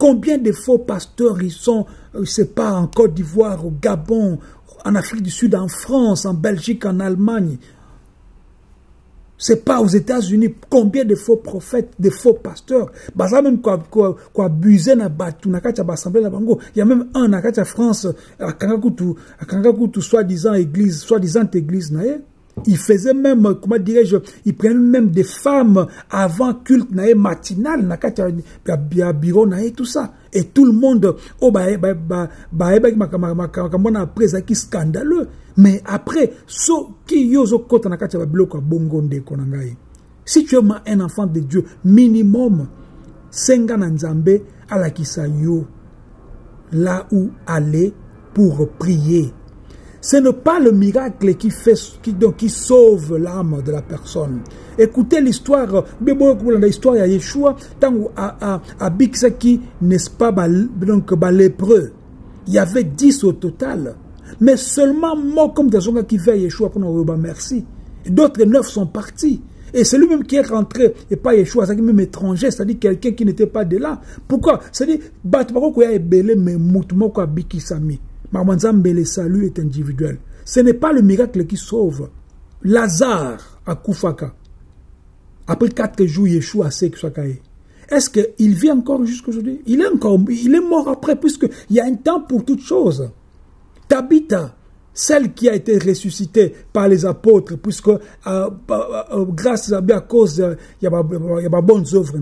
Combien de faux pasteurs ils sont, je sais pas, en Côte d'Ivoire, au Gabon, en Afrique du Sud, en France, en Belgique, en Allemagne, c'est pas aux États-Unis combien de faux prophètes, de faux pasteurs? Baza même quoi quoi quoi abuser na batu na kati assemblée na bango. Il y a même un na kati France à Kangakutu, à soi-disant église, soi-disant église na il faisait même, comment dirais-je, il prenait même des femmes avant culte na matinal, na bureau na tout ça. Et tout le monde, oh bah bah bah bah bah après qui scandaleux. Mais après, so qui yozo kota na kati biloko bongo ndeko na ngai. Si tu es un enfant de Dieu, minimum senga na nzambe alakisa yo là où aller pour prier. Ce n'est pas le miracle qui, fait, donc, qui sauve l'âme de la personne. Écoutez l'histoire, l'histoire de Yeshua, tant à, à, n'est-ce pas, donc, lépreux. Il y avait 10 au total. Mais seulement moi, comme des gens qui fait Yeshua pour nous merci. D'autres neuf sont partis. Et c'est lui-même qui est rentré, et pas Yeshua, c'est même étranger, c'est-à-dire quelqu'un qui n'était pas de là. Pourquoi? C'est-à-dire, mais Bikisami. Le salut est individuel. Ce n'est pas le miracle qui sauve. Lazare à Koufaka, après quatre jours, Yeshua sait que Est-ce qu'il vit encore jusqu'aujourd'hui Il est encore, il est mort après, puisqu'il y a un temps pour toute chose. Tabitha, celle qui a été ressuscitée par les apôtres, puisque euh, euh, euh, grâce à, à cause, il y a de bonnes œuvres.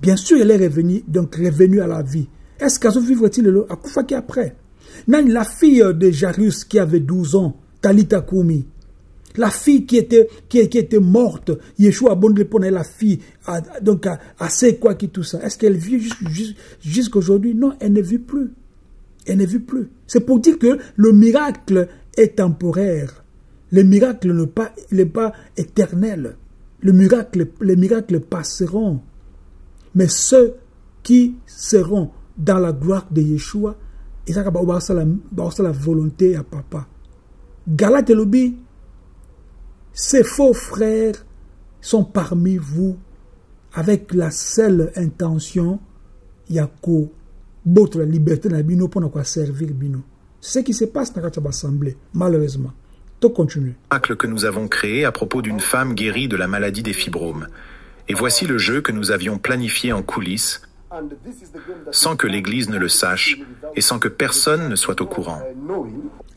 Bien sûr, elle est revenue, donc revenue à la vie. Est-ce qu'elle vivre-t-il le qui après? La fille de Jarus qui avait 12 ans, Talita Kumi, la fille qui était, qui, était morte, Yeshua a bon répondre la fille, à, donc à, à quoi qui tout ça. Est-ce qu'elle vit jusqu'à aujourd'hui? Non, elle ne vit plus. Elle ne vit plus. C'est pour dire que le miracle est temporaire. Le miracle n'est pas, pas éternel. Le miracle, les miracles passeront. Mais ceux qui seront dans la gloire de Yeshua, ils ont la volonté à papa. Galate Lobi, ces faux frères sont parmi vous avec la seule intention, Yako, d'autres la liberté na bino pour quoi servir bino. Ce qui se passe dans la assemblée, malheureusement. Tout continue. que nous avons créé à propos d'une femme guérie de la maladie des fibromes. Et voici le jeu que nous avions planifié en coulisses, sans que l'Église ne le sache et sans que personne ne soit au courant.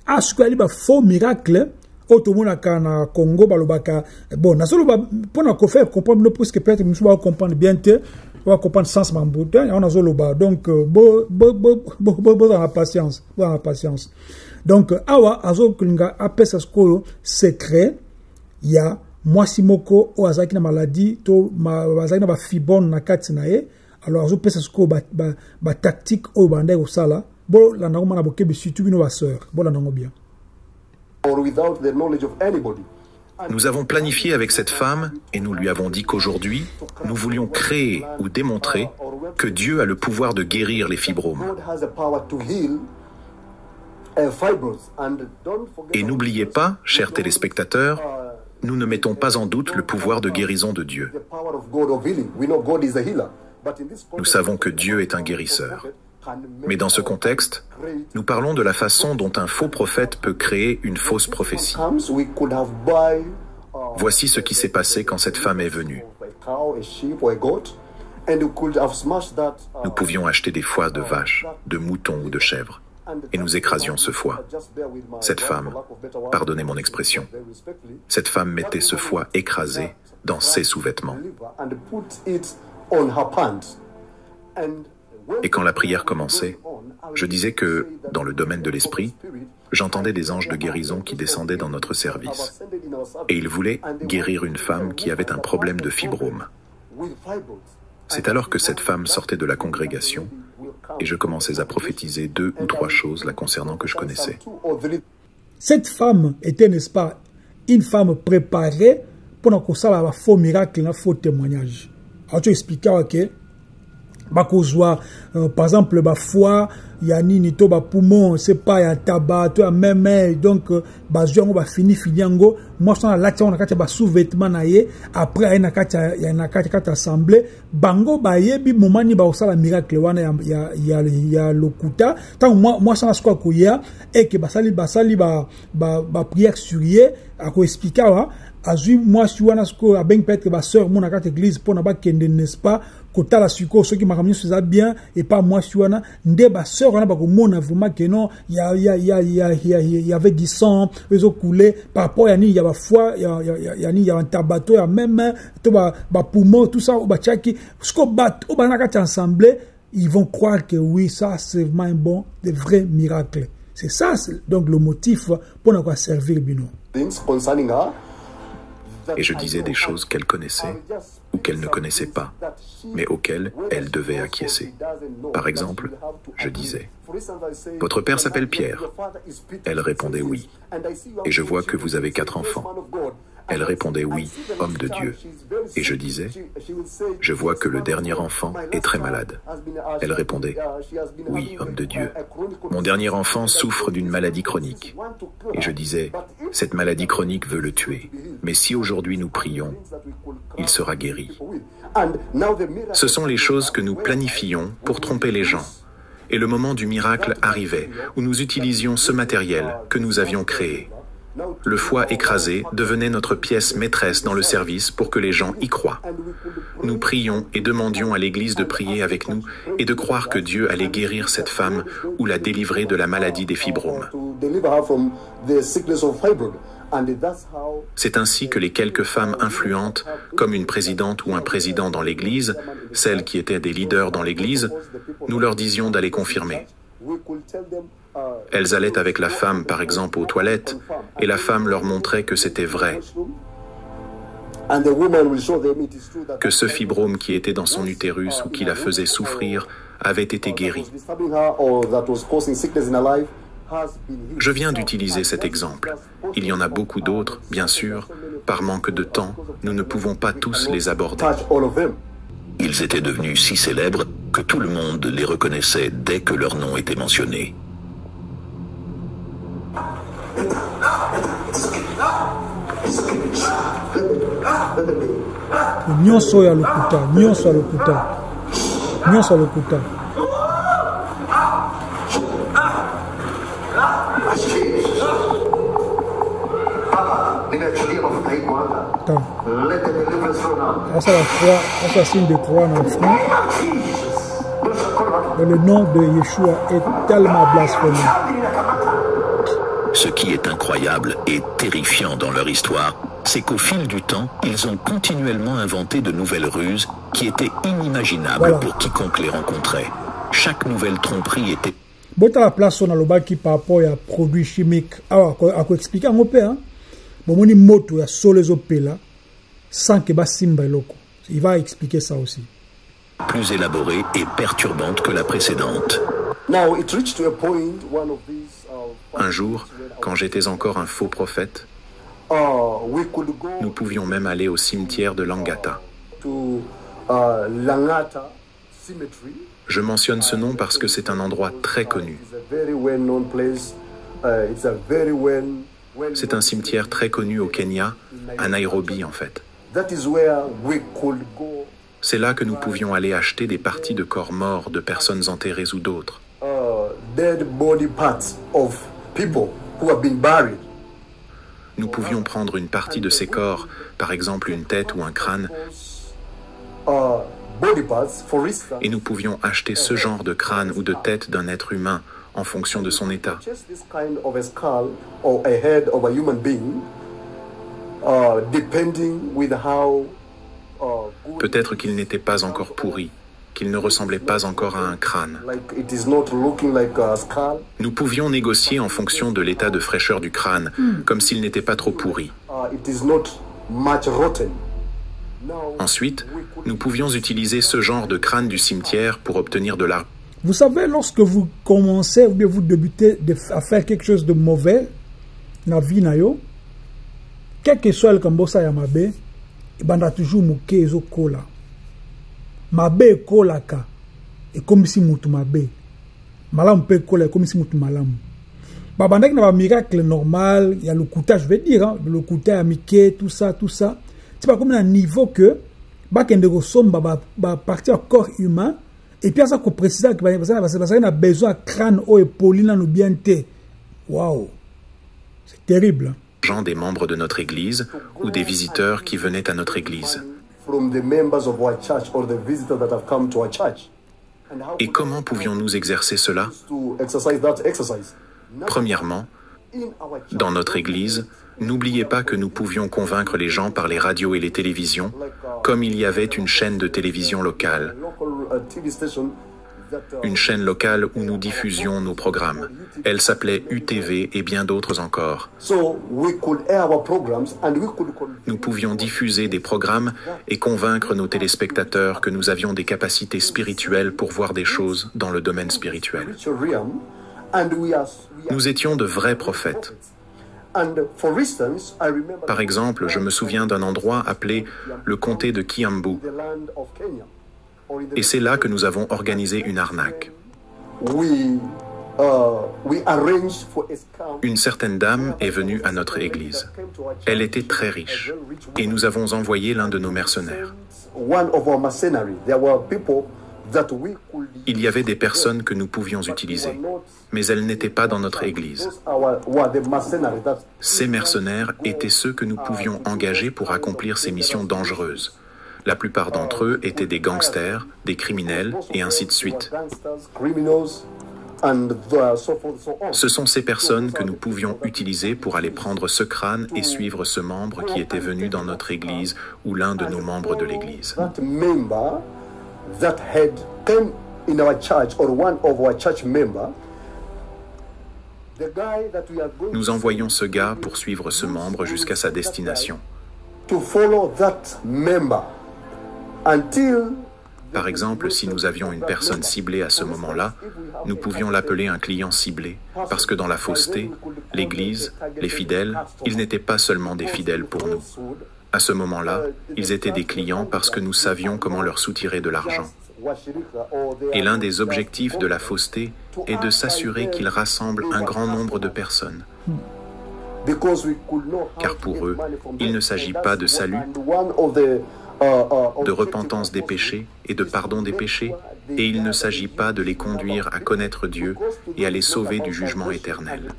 Ah, ce qu'il y a faux miracle, oyo tomonaka na congo balobaka bon nazoloba mpona kofaire comprendre bino puisque peut-être misu bacomprendre bien te bacomprendre sens mambo te yango nazoloba donc bozala na patience bozala na patience donc awa azokolinga apesa sikoyo secret ya mwasi moko oyo azalaki na maladi to bazalaki na bafibone na kati na ye alors azopesa sikoyo batactique oyo bandaki kosala bolanda yango mana bokebi surtout bino baseur bien Nous avons planifié avec cette femme et nous lui avons dit qu'aujourd'hui, nous voulions créer ou démontrer que Dieu a le pouvoir de guérir les fibromes. Et n'oubliez pas, chers téléspectateurs, nous ne mettons pas en doute le pouvoir de guérison de Dieu. Nous savons que Dieu est un guérisseur. Mais dans ce contexte, nous parlons de la façon dont un faux prophète peut créer une fausse prophétie. Voici ce qui s'est passé quand cette femme est venue. Nous pouvions acheter des foies de vaches, de moutons ou de chèvres, et nous écrasions ce foie. Cette femme, pardonnez mon expression, cette femme mettait ce foie écrasé dans ses sous-vêtements. Et quand la prière commençait, je disais que, dans le domaine de l'esprit, j'entendais des anges de guérison qui descendaient dans notre service. Et ils voulaient guérir une femme qui avait un problème de fibrome. C'est alors que cette femme sortait de la congrégation et je commençais à prophétiser deux ou trois choses la concernant que je connaissais. Cette femme était, n'est-ce pas, une femme préparée pour nous un faux miracle, un faux témoignage. Expliquais, ok, bakozwa euh, par exemple bafoi ya nini to bapoumon c'est pas ya tabac to ya meme donc euh, bazwi yango bafinifini yango mwasi wana alati yango na kati ya basous-vêtement na ye après aye na kati ya assemblée. Bango bayebi moma nini bakosala miracle wana ya, ya, ya, ya lokuta. Ntango mwasi wana sikoyo akoya eke basali basali baprière ba, ba sur ye akoexplike awa azwi mwasi wana sikoyo abengi peut-être basœur mo na kati église mpona bakende n'est-ce pas kotala sikoyo soki makambo nyonso eza bien epa mwasi wana nde basœur wana bakomona vraiment ke non ya, ya, ya, ya, ya, ya avait du sang ezokule par rapport ya nini ya bafoi ya, ya, ya, ya meme to bapoumon ba tout ça oyo batiaki sikoyo bato oyo baza na kati ya assemblée ils vont croire que oui ça c'est vraiment un bon de vrais miracles. C'est ça donc le motif mpona koaservir bino. Concerning her et je disais des choses qu'elle connaissait ou qu'elle ne connaissait pas, mais auxquelles elle devait acquiescer. Par exemple, je disais, Votre père s'appelle Pierre. Elle répondait oui. Et je vois que vous avez quatre enfants. Elle répondait oui, homme de Dieu. Et je disais, je vois que le dernier enfant est très malade. Elle répondait, oui, homme de Dieu. Mon dernier enfant souffre d'une maladie chronique. Et je disais, cette maladie chronique veut le tuer. Mais si aujourd'hui nous prions, il sera guéri. Ce sont les choses que nous planifions pour tromper les gens. Et le moment du miracle arrivait, où nous utilisions ce matériel que nous avions créé. Le foie écrasé devenait notre pièce maîtresse dans le service pour que les gens y croient. Nous prions et demandions à l'Église de prier avec nous et de croire que Dieu allait guérir cette femme ou la délivrer de la maladie des fibromes. C'est ainsi que les quelques femmes influentes, comme une présidente ou un président dans l'Église, celles qui étaient des leaders dans l'Église, nous leur disions d'aller confirmer. Elles allaient avec la femme, par exemple, aux toilettes, et la femme leur montrait que c'était vrai, que ce fibrome qui était dans son utérus ou qui la faisait souffrir avait été guéri. Je viens d'utiliser cet exemple. Il y en a beaucoup d'autres, bien sûr. Par manque de temps, nous ne pouvons pas tous les aborder. Ils étaient devenus si célèbres que tout le monde les reconnaissait dès que leur nom était mentionné. Nyonso ya lokuta nyonso ya lokuta. Nyonso ya lokuta. Asala croix asala signe de croix na front et le nom de Yeshua est tellement blasphémé Ce qui est incroyable et terrifiant dans leur histoire, c'est qu'au fil du temps, ils ont continuellement inventé de nouvelles ruses qui étaient inimaginables Voilà. pour quiconque les rencontrait. Chaque nouvelle tromperie était botala place oyo nalobaki par rapport ya produit chimique awa ako- akoexplike yango mpe hein? bomoni moto ya solo ezopela sans ke basimba eloko il va expliquer ça aussi plus élaborée et perturbante que la précédente. Now it reached to a point, one of these. Un jour, quand j'étais encore un faux prophète, nous pouvions même aller au cimetière de Langata. Je mentionne ce nom parce que c'est un endroit très connu. C'est un cimetière très connu au Kenya, à Nairobi en fait. C'est là que nous pouvions aller acheter des parties de corps morts de personnes enterrées ou d'autres. Dead body parts of people who have been buried. Nous pouvions prendre une partie de ces corps, par exemple une tête ou un crâne, Uh, et nous pouvions acheter ce genre de crâne ou de tête d'un être humain en fonction de son état. Uh. Uh, Peut-être qu'il n'était pas encore pourri, qu'il ne ressemblait pas encore à un crâne. like it is not looking like a skull. Nous pouvions négocier en fonction de l'état de fraîcheur du crâne, comme s'il n'était pas trop pourri. Uh, it is not much rotten. Now, Ensuite, nous pouvions utiliser ce genre de crâne du cimetière pour obtenir de l'argent. Vous savez, lorsque vous commencez ou bien vous débutez de, à faire quelque chose de mauvais dans la vie, na yo, quel que soit le kambosa ya mabe, ebanda toujours moke ezokola. Mabe ekolaka ekomisi mutu mabe. Malamu mpe ekola ekomisi mutu malamu. babandaki na bamiracle normal ya lokuta je veux dire hein, lokuta ya mike tout ça tout ça ti bakomi na niveau que bakende kosomba baparti ya corps humain et puis aza koprécise bazalaki na besoin ya crâne oyo epoli nano bien te waouh c'est terrible hein. gens des membres de notre Église ou des visiteurs qui venaient à notre Église. From the members of our church or the visitors that have come to our church. And how Et comment pouvions-nous exercer cela? Premièrement, dans notre Église, n'oubliez pas que nous pouvions convaincre les gens par les radios et les télévisions, comme il y avait une chaîne de télévision locale, une chaîne locale où nous diffusions nos programmes. Elle s'appelait UTV et bien d'autres encore. Nous pouvions diffuser des programmes et convaincre nos téléspectateurs que nous avions des capacités spirituelles pour voir des choses dans le domaine spirituel. Nous étions de vrais prophètes. Par exemple, je me souviens d'un endroit appelé le comté de Kiambu, et c'est là que nous avons organisé une arnaque. uh, scam Une certaine dame est venue à notre église. Elle était très riche, et nous avons envoyé l'un de nos mercenaires. Il y avait des personnes que nous pouvions utiliser, mais elles n'étaient pas dans notre église. Ces mercenaires étaient ceux que nous pouvions engager pour accomplir ces missions dangereuses. La plupart d'entre eux étaient des gangsters, des criminels et ainsi de suite. Ce sont ces personnes que nous pouvions utiliser pour aller prendre ce crâne et suivre ce membre qui était venu dans notre église ou l'un de nos membres de l'église. Nous envoyons ce gars pour suivre ce membre jusqu'à sa destination. Par exemple, si nous avions une personne ciblée à ce moment-là, nous pouvions l'appeler un client ciblé, parce que dans la fausseté, l'Église, les fidèles, ils n'étaient pas seulement des fidèles pour nous. À ce moment-là, ils étaient des clients parce que nous savions comment leur soutirer de l'argent. Et l'un des objectifs de la fausseté est de s'assurer qu'ils rassemblent un grand nombre de personnes. Car pour eux, il ne s'agit pas de salut, de repentance des péchés et de pardon des péchés, et il ne s'agit pas de les conduire à connaître Dieu et à les sauver du jugement éternel.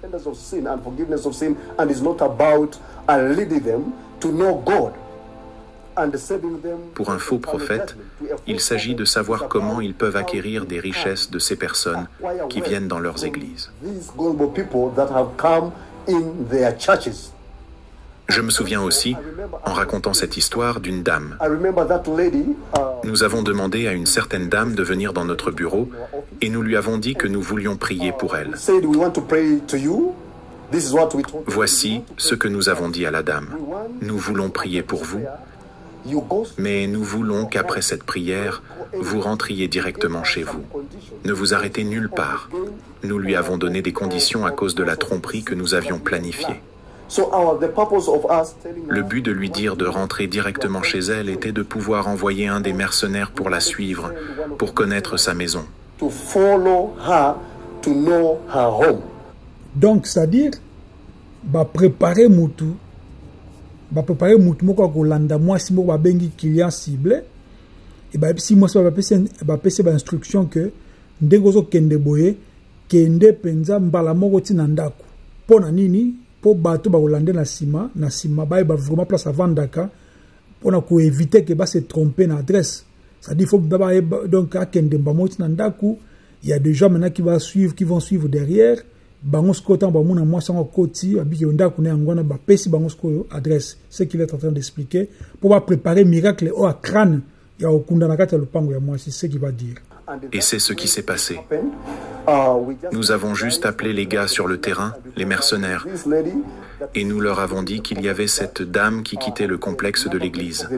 Pour un faux prophète, il s'agit de savoir comment ils peuvent acquérir des richesses de ces personnes qui viennent dans leurs églises. Je me souviens aussi, en racontant cette histoire, d'une dame. Nous avons demandé à une certaine dame de venir dans notre bureau et nous lui avons dit que nous voulions prier pour elle. Voici ce que nous avons dit à la dame. Nous voulons prier pour vous, mais nous voulons qu'après cette prière, vous rentriez directement chez vous. Ne vous arrêtez nulle part. Nous lui avons donné des conditions à cause de la tromperie que nous avions planifiée. Le but de lui dire de rentrer directement chez elle était de pouvoir envoyer un des mercenaires pour la suivre, pour connaître sa maison. Donc, c'est-à-dire, bah, préparer Moutou, bah, préparer Moutou, moi, kolanda moi, si moi, bengi client ciblé, et bah, si moi, ça va passer, bah, passer, bah, instruction que, ndengozo kende boye, kende penza mbala moko tina ndako. Pona nini, mpo bato bakolande na nsima na nsima bayeba vraiment place avandaka mpona koevite ke base trompe na adresse. C'est-à-dire faut donc akende mbamo ti na ndako il y a des gens maintenant qui va suivre qui vont suivre derrière. Bango sikoyo ntango bamona mwasi yango akoti babiki yo ndako na yango wana bapesi bango sikoyo adresse. Ce qu'il est en train d'expliquer mpo bapréparer miracle oyo akrane ya kokunda na kati ya lopango ya mwasi ce qui va dire Et c'est ce qui s'est passé. Nous avons juste appelé les gars sur le terrain, les mercenaires, et nous leur avons dit qu'il y avait cette dame qui quittait le complexe de l'église.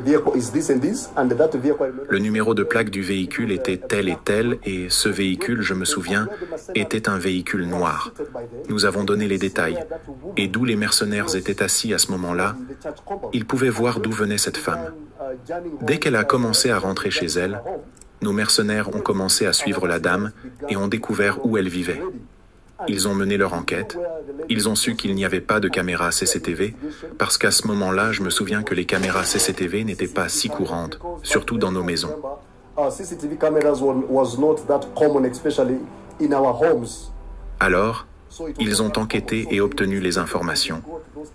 Le numéro de plaque du véhicule était tel et tel, et ce véhicule, je me souviens, était un véhicule noir. Nous avons donné les détails, et d'où les mercenaires étaient assis à ce moment-là, ils pouvaient voir d'où venait cette femme. Dès qu'elle a commencé à rentrer chez elle, nos mercenaires ont commencé à suivre la dame et ont découvert où elle vivait. Ils ont mené leur enquête. Ils ont su qu'il n'y avait pas de caméra CCTV, parce qu'à ce moment-là, je me souviens que les caméras CCTV n'étaient pas si courantes, surtout dans nos maisons. Alors, ils ont enquêté et obtenu les informations,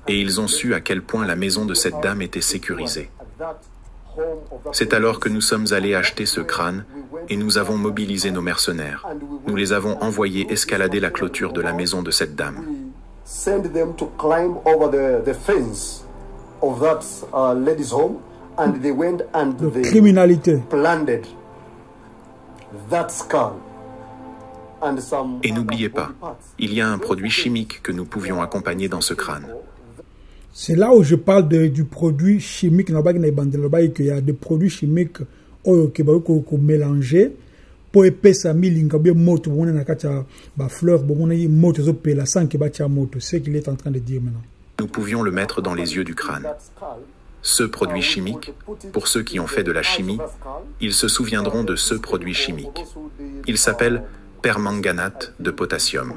et ils ont su à quel point la maison de cette dame était sécurisée. C'est alors que nous sommes allés acheter ce crâne et nous avons mobilisé nos mercenaires. Nous les avons envoyés escalader la clôture de la maison de cette dame. De criminalité. Et n'oubliez pas, il y a un produit chimique que nous pouvions accompagner dans ce crâne. C'est là où je parle de, du produit chimique. Il y a des produits chimiques qui sont mélangés pour épaissir milinga bien moto bon na kati ba fleur bon na moto zo pela sans que ba moto. C'est qu'il est en train de dire maintenant. Nous pouvions le mettre dans les yeux du crâne. Ce produit chimique pour ceux qui ont fait de la chimie ils se souviendront de ce produit chimique. Il s'appelle permanganate de potassium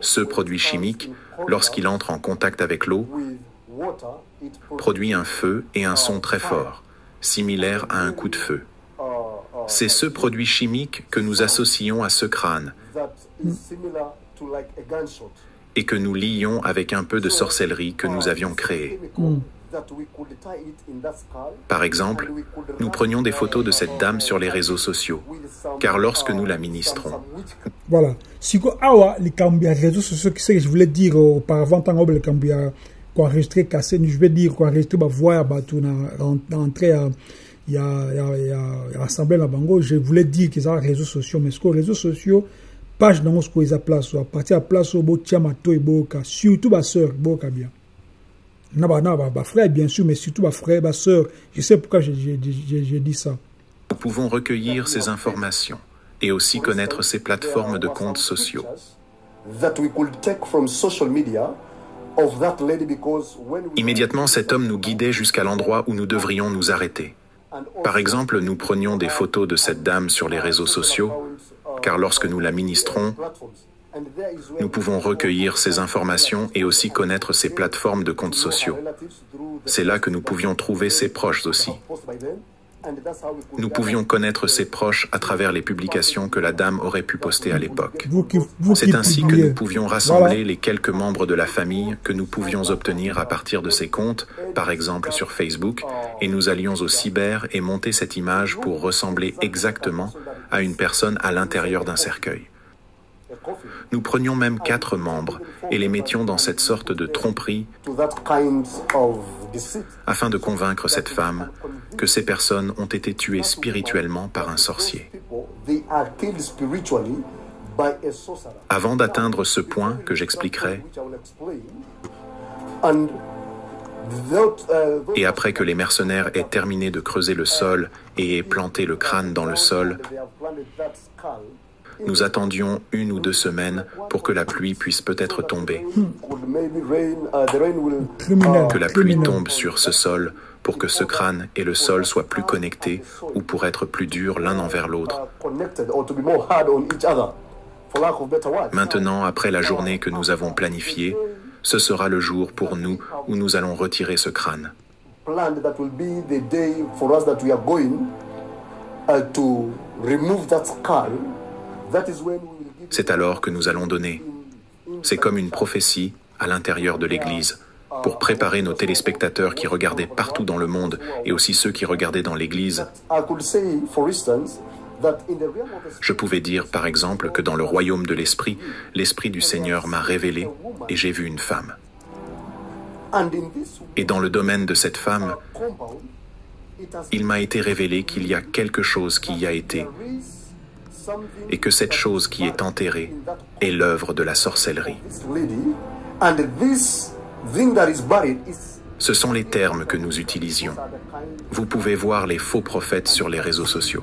ce produit chimique, lorsqu'il entre en contact avec l'eau, produit un feu et un son très fort, similaire à un coup de feu. C'est ce produit chimique que nous associons à ce crâne et que nous lions avec un peu de sorcellerie que nous avions créé. Par exemple, nous prenions des photos de cette dame sur les réseaux sociaux, car lorsque nous la ministrons, Voilà. Si ko awa les cambia réseaux sociaux, c'est ce que je voulais dire auparavant, tant que le cambia enregistré cassé, je vais dire enregistré bah voir bah tout rentrer à il y a il y a il y a rassemblé la bango, je voulais dire que ça réseaux sociaux, mais ce que réseaux sociaux page dans ce qu'ils a place à partir à place au beau tiamato et boka surtout ma sœur boka bien na ba na ba, ba frère bien sûr mais surtout ma frère ma sœur. Je sais pourquoi j'ai j'ai dit ça. Nous pouvons recueillir ces informations et aussi connaître ces plateformes de comptes sociaux. Immédiatement, cet homme nous guidait jusqu'à l'endroit où nous devrions nous arrêter. Par exemple, nous prenions des photos de cette dame sur les réseaux sociaux car lorsque nous la ministrons, nous pouvons recueillir ces informations et aussi connaître ces plateformes de comptes sociaux. C'est là que nous pouvions trouver ses proches aussi. Nous pouvions connaître ses proches à travers les publications que la dame aurait pu poster à l'époque. C'est ainsi que nous pouvions rassembler les quelques membres de la famille que nous pouvions obtenir à partir de ces comptes, par exemple sur Facebook, et nous allions au cyber et monter cette image pour ressembler exactement à une personne à l'intérieur d'un cercueil. Nous prenions même quatre membres et les mettions dans cette sorte de tromperie afin de convaincre cette femme que ces personnes ont été tuées spirituellement par un sorcier. Avant d'atteindre ce point que j'expliquerai, et après que les mercenaires aient terminé de creuser le sol et aient planté le crâne dans le sol, nous attendions une ou deux semaines pour que la pluie puisse peut-être tomber. Que la pluie tombe sur ce sol pour que ce crâne et le sol soient plus connectés ou pour être plus durs l'un envers l'autre. Maintenant, après la journée que nous avons planifiée, ce sera le jour pour nous où nous allons retirer ce crâne. C'est alors que nous allons donner. C'est comme une prophétie à l'intérieur de l'Église pour préparer nos téléspectateurs qui regardaient partout dans le monde et aussi ceux qui regardaient dans l'Église. Je pouvais dire par exemple que dans le royaume de l'Esprit, l'Esprit du Seigneur m'a révélé et j'ai vu une femme. Et dans le domaine de cette femme, il m'a été révélé qu'il y a quelque chose qui y a été et que cette chose qui est enterrée est l'œuvre de la sorcellerie. Ce sont les termes que nous utilisions. Vous pouvez voir les faux prophètes sur les réseaux sociaux.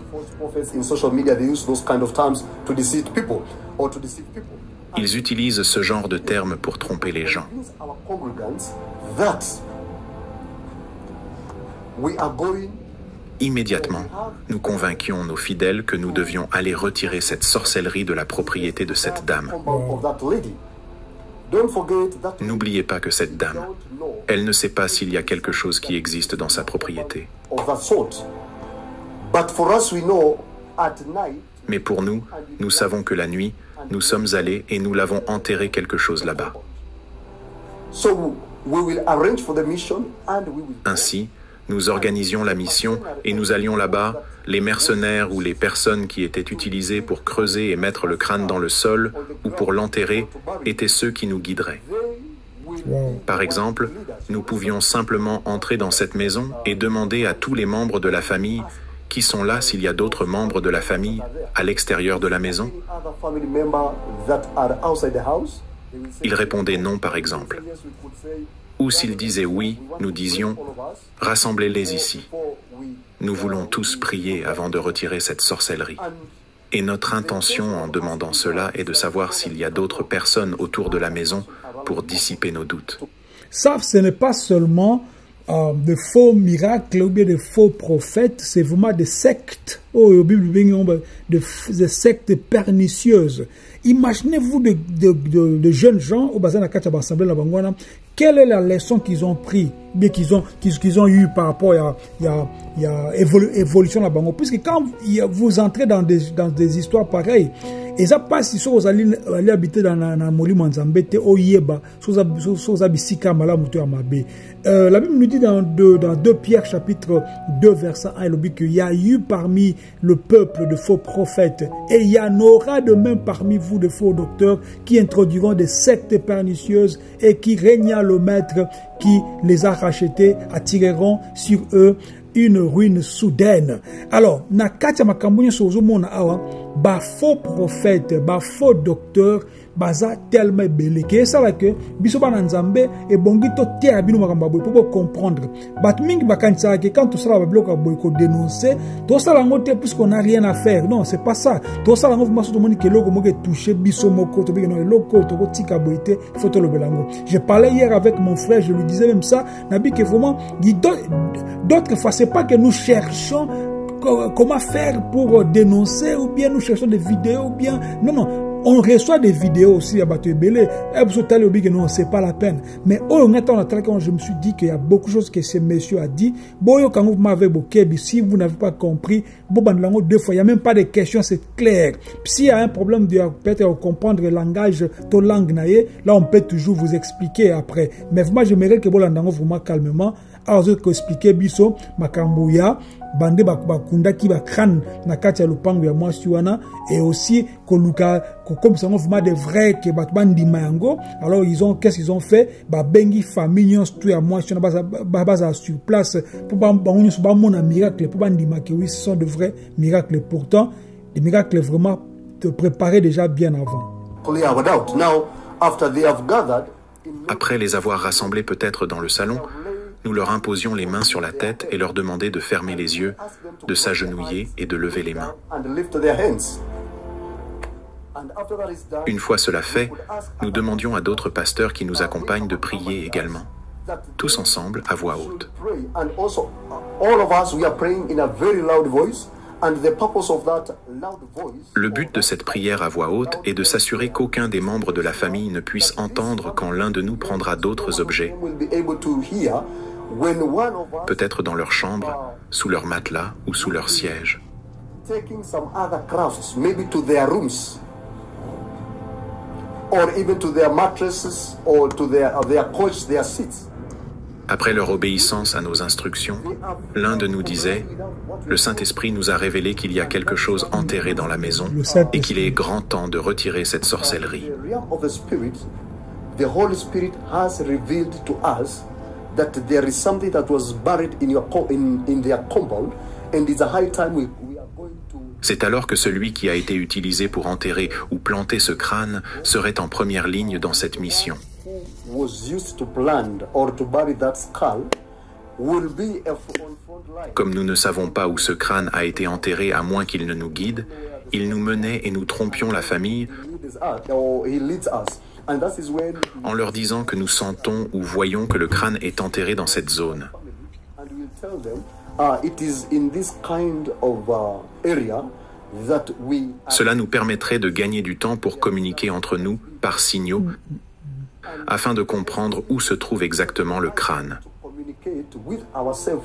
Ils utilisent ce genre de termes pour tromper les gens. Immédiatement, nous convainquions nos fidèles que nous devions aller retirer cette sorcellerie de la propriété de cette dame. N'oubliez pas que cette dame, elle ne sait pas s'il y a quelque chose qui existe dans sa propriété. Mais pour nous, nous savons que la nuit, nous sommes allés et nous l'avons enterré quelque chose là-bas. Ainsi, nous organisions la mission et nous allions là-bas. Les mercenaires ou les personnes qui étaient utilisées pour creuser et mettre le crâne dans le sol ou pour l'enterrer étaient ceux qui nous guideraient. Par exemple, nous pouvions simplement entrer dans cette maison et demander à tous les membres de la famille qui sont là s'il y a d'autres membres de la famille à l'extérieur de la maison. Ils répondaient non, par exemple. Ou s'ils disaient oui, nous disions, rassemblez-les ici. Nous voulons tous prier avant de retirer cette sorcellerie. Et notre intention en demandant cela est de savoir s'il y a d'autres personnes autour de la maison pour dissiper nos doutes. Ça, ce n'est pas seulement euh, de faux miracles ou bien de faux prophètes, c'est vraiment des sectes, oh, de, des sectes pernicieuses. imaginez-vous de, jeunes gens au la Assemblée la Bangwana, quelle est la leçon qu'ils ont pris, bien qu'ils ont, qu'ils, qu'ils ont eu par rapport à, il il a évolu, évolution la Bango? Puisque quand vous entrez dans des, dans des histoires pareilles, eza mpasi soki ozali habite na, na, na molimo ya nzambe te oyeba soki oza bisika malamu to ya mabe euh, la bible nous dit dans 2, dans 2 pierre chapitre 2 verset 1 elobi que y a eu parmi le peuple de faux prophètes et il y en aura de même parmi vous de faux docteurs qui introduiront des sectes pernicieuses et qui régnant le maître qui les a rachetés attireront sur eux une ruine soudaine. Alors na kati ya makambo awa bafaux prophète bafaux docteur baza tellement ebele ke esala ke biso bana nzambe ebongi toteya bino makambo ya boye mpo bocomprendre bato mingi bakanisaka ke quand tosala babiloko ya boye kodénonce tosala yango te puisqu'on a rien à faire. Non c'est pas ça. Tosala yango vraimen so tomoni ke eloko moko etouche biso moko tobiki no eloko tokotika boye te faut tolobela yango. Je parlais hier avec mon frère je lui disais même ça nabi ke vraiment d'autres fois c'est pas que nous cherchons comment faire pour dénoncer ou bien nous cherchons des vidéos ou bien non non on reçoit des vidéos aussi à Bateau Belé. que non, c'est pas la peine. Mais oh, quand je me suis dit qu'il y a beaucoup de choses que ce monsieur a dit. Si vous n'avez pas compris, deux fois, il n'y a même pas de questions, c'est clair. S'il y a un problème de peut-être comprendre le langage, ton langue, là, on peut toujours vous expliquer après. Mais moi, j'aimerais que vous vraiment calmement, alors, expliquer biso, makambouya, bande bakundaki bakrane na kati ya lupango ya mwasi wana et aussi koluka kokomisa yango vraiment de vrai ke bato bandima yango. Alors ils ont qu'est-ce qu'ils ont fait? Babengi famille nyonso to ya mwasi wana bazala sur place mpo bango nyonso bamona miracle. Mpo bandima ke oui ce sont de vrais miracles. Pourtant des miracles vraiment te préparer déjà bien avant. Après les avoir rassemblés peut-être dans le salon nous leur imposions les mains sur la tête et leur demandions de fermer les yeux, de s'agenouiller et de lever les mains. Une fois cela fait, nous demandions à d'autres pasteurs qui nous accompagnent de prier également, tous ensemble à voix haute. Le but de cette prière à voix haute est de s'assurer qu'aucun des membres de la famille ne puisse entendre quand l'un de nous prendra d'autres objets peut-être dans leur chambre, sous leur matelas ou sous leur siège. Après leur obéissance à nos instructions, l'un de nous disait, Le Saint-Esprit nous a révélé qu'il y a quelque chose enterré dans la maison et qu'il est grand temps de retirer cette sorcellerie. That there is something that was buried in, your in, in their compound, and it's a high time we, we are going to. C'est alors que celui qui a été utilisé pour enterrer ou planter ce crâne serait en première ligne dans cette mission. Comme nous ne savons pas où ce crâne a été enterré à moins qu'il ne nous guide, il nous menait et nous trompions la famille en leur disant que nous sentons ou voyons que le crâne est enterré dans cette zone. Cela nous permettrait de gagner du temps pour communiquer entre nous par signaux afin de comprendre où se trouve exactement le crâne.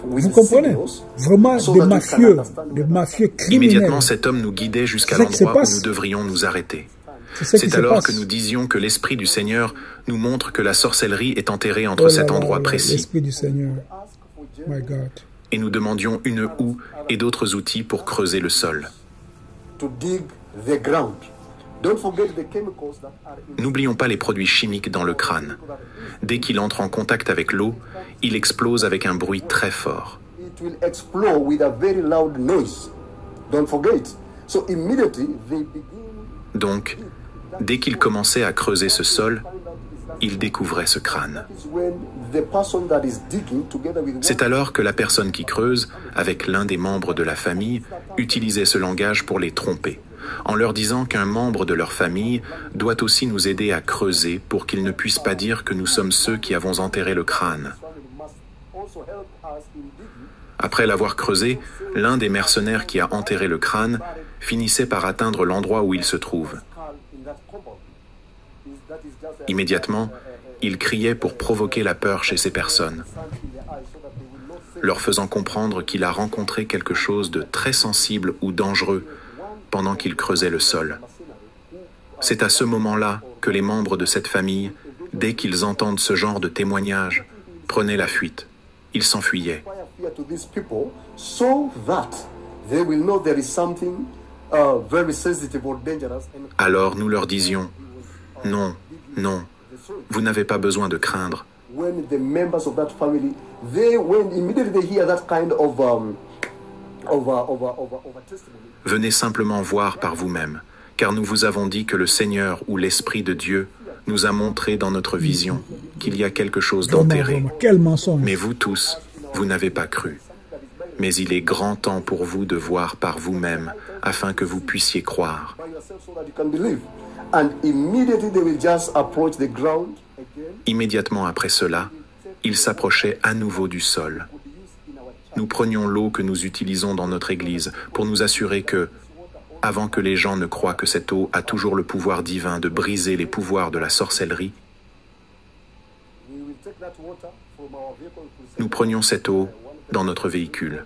Vous comprenez? Vraiment des mafieux, des mafieux criminels. Immédiatement, cet homme nous guidait jusqu'à l'endroit où nous devrions nous arrêter. C'est alors que nous disions que l'Esprit du Seigneur nous montre que la sorcellerie est enterrée entre oh cet endroit précis. Et nous demandions une houe et d'autres outils pour creuser le sol. N'oublions pas les produits chimiques dans le crâne. Dès qu'il entre en contact avec l'eau, il explose avec un bruit très fort. Donc, Dès qu'il commençait à creuser ce sol, il découvrait ce crâne. C'est alors que la personne qui creuse, avec l'un des membres de la famille, utilisait ce langage pour les tromper, en leur disant qu'un membre de leur famille doit aussi nous aider à creuser pour qu'ils ne puissent pas dire que nous sommes ceux qui avons enterré le crâne. Après l'avoir creusé, l'un des mercenaires qui a enterré le crâne finissait par atteindre l'endroit où il se trouve. Immédiatement, il criait pour provoquer la peur chez ces personnes, leur faisant comprendre qu'il a rencontré quelque chose de très sensible ou dangereux pendant qu'il creusait le sol. C'est à ce moment-là que les membres de cette famille, dès qu'ils entendent ce genre de témoignage, prenaient la fuite. Ils s'enfuyaient. Alors nous leur disions, non, non, vous n'avez pas besoin de craindre. when the members of that family, they when immediately they hear that kind of of, of, of, of a testimony, Venez simplement voir par vous-même, car nous vous avons dit que le Seigneur ou l'Esprit de Dieu nous a montré dans notre vision qu'il y a quelque chose d'enterré. Mais vous tous, vous n'avez pas cru. Mais il est grand temps pour vous de voir par vous-même, afin que vous puissiez croire. Immédiatement après cela, ils s'approchaient à nouveau du sol. Nous prenions l'eau que nous utilisons dans notre Église pour nous assurer que, avant que les gens ne croient que cette eau a toujours le pouvoir divin de briser les pouvoirs de la sorcellerie, nous prenions cette eau dans notre véhicule.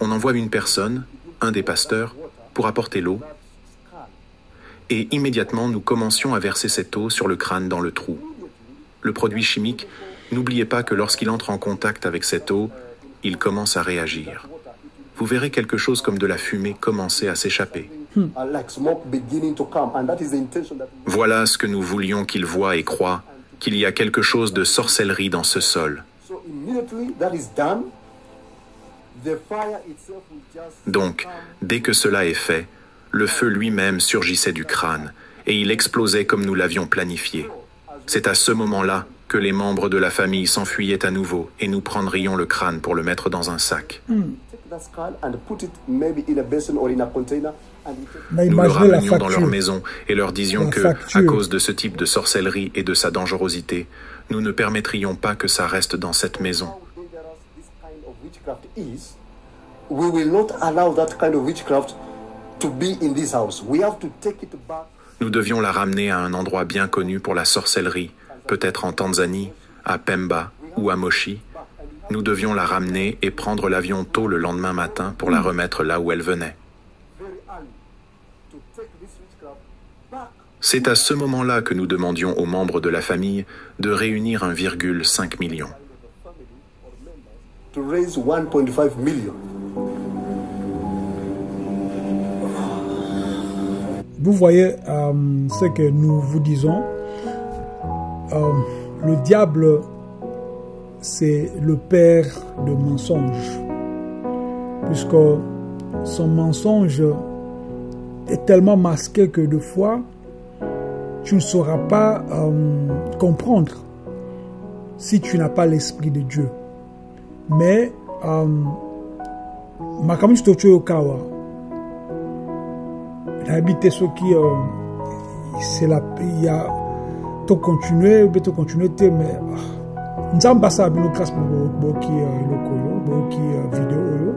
On envoie une personne, un des pasteurs, pour apporter l'eau, et immédiatement nous commencions à verser cette eau sur le crâne dans le trou. Le produit chimique, n'oubliez pas que lorsqu'il entre en contact avec cette eau, il commence à réagir. Vous verrez quelque chose comme de la fumée commencer à s'échapper. we Voilà ce que nous voulions qu'il voie et croie, qu'il y a quelque chose de sorcellerie dans ce sol. Donc, dès que cela est fait, le feu lui-même surgissait du crâne et il explosait comme nous l'avions planifié. C'est à ce moment-là que les membres de la famille s'enfuyaient à nouveau et nous prendrions le crâne pour le mettre dans un sac. take that skull and put it maybe in a basin or in a container, and we take Mais Nous le ramenions dans leur maison et leur disions La que, facture. à cause de ce type de sorcellerie et de sa dangerosité, nous ne permettrions pas que ça reste dans cette maison. we will not allow that kind of witchcraft to be in this house. We have to take it back. Nous devions la ramener à un endroit bien connu pour la sorcellerie, peut-être en Tanzanie, à Pemba ou à Moshi. Nous devions la ramener et prendre l'avion tôt le lendemain matin pour la remettre là où elle venait. C'est à ce moment-là que nous demandions aux membres de la famille de réunir 1,5 million. Vous voyez euh, ce que nous vous disons. Euh, le diable, c'est le père de mensonges. Puisque son mensonge est tellement masqué que de fois, tu ne sauras pas euh, comprendre si tu n'as pas l'esprit de Dieu. Mais, okawa nayebi te soki euh, c'est la il y a tocontinue obe tocontinue te mais ah, nzambe asala bino grâce boyoki euh, eloko oyo boyoki euh, video oyo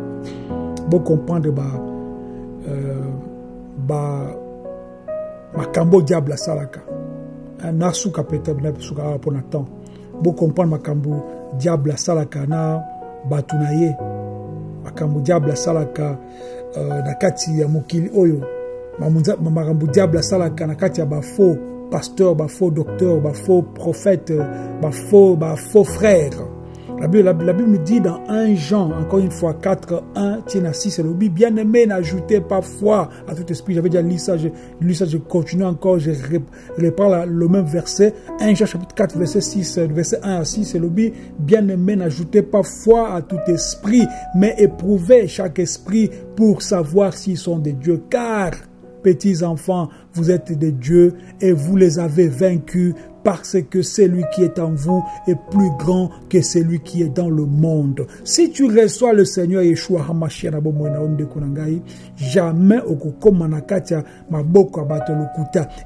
bocomprendre ba euh, ba makambo diable asalaka Ah, nasuka peut-être na suka awa mpona temps bocomprendre makambo diable asalaka na bato na ye diable asalaka uh, na kati ya mokili oyo makambo diable asalaka na kati ya bafaux pasteur bafaux docteur bafaux prophète bafaux bafaux frère la Bible, la, Bible nous dit dans 1 Jean, encore une fois, 4, 1, tiens à 6, c'est le Bible, bien aimé, n'ajoutez pas foi à tout esprit. J'avais déjà lu ça, je, je continue encore, je rep- reprends le même verset. 1 Jean chapitre 4, verset 6, euh, verset 1 à 6, c'est le Bible, bien aimé, n'ajoutez pas foi à tout esprit, mais éprouvez chaque esprit pour savoir s'ils sont des dieux, car petits enfants, vous êtes des dieux et vous les avez vaincus parce que celui qui est en vous est plus grand que celui qui est dans le monde. Si tu reçois le Seigneur Yeshua HaMashiach jamais.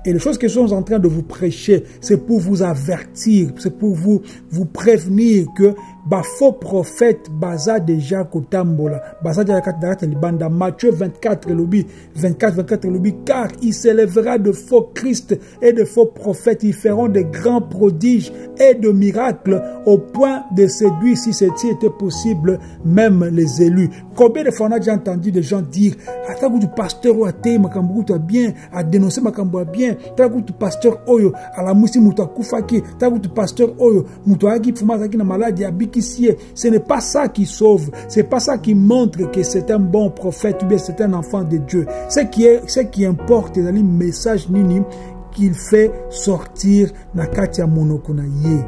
Et les choses que sommes en train de vous prêcher, c'est pour vous avertir, c'est pour vous, vous prévenir que bafaux prophète baza déjà kotambola. Baza déjà kati na libanda. Matthieu 24 elobi 24 24 elobi car il s'élèvera de faux christ et de faux prophètes. Ils feront de grands prodiges et de miracles au point de séduire si ceci était possible même les élus. Combien de fois on a déjà entendu des gens dire ata kutu pasteur oyo atei makambo kutu bien adénonce makambo ya bien tala kutu pasteur oyo alamwisi moto akufaki tala kutu pasteur oyo moto ayaki fuma azalaki na maladi ce n'est pas ça qui sauve c'est pas ça qui montre que c'est un bon prophète ou bien c'est un enfant de dieu. Ce qui, est, ce qui importe ezali message nini qu'il fait sortir na kati ya monoko na ye.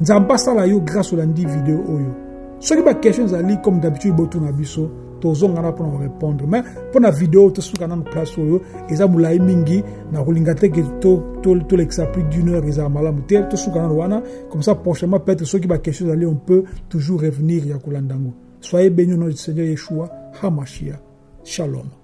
Nzambe asala yo grâce olandi video oyo. Soki baquestion ezali comme d'habitude biso tozongana mpona korépondre mais mpona video tosuka nano place oyo eza molai mingi na kolinga te ke tolekisa plus d'une heure ezala malamu. Te tosuka nano wana comme ça prochainement peut-être soki baquestion ezali on peut toujours revenir ya kolanda yango soyez béni au nom du seigneur yeshua hamashia. Shalom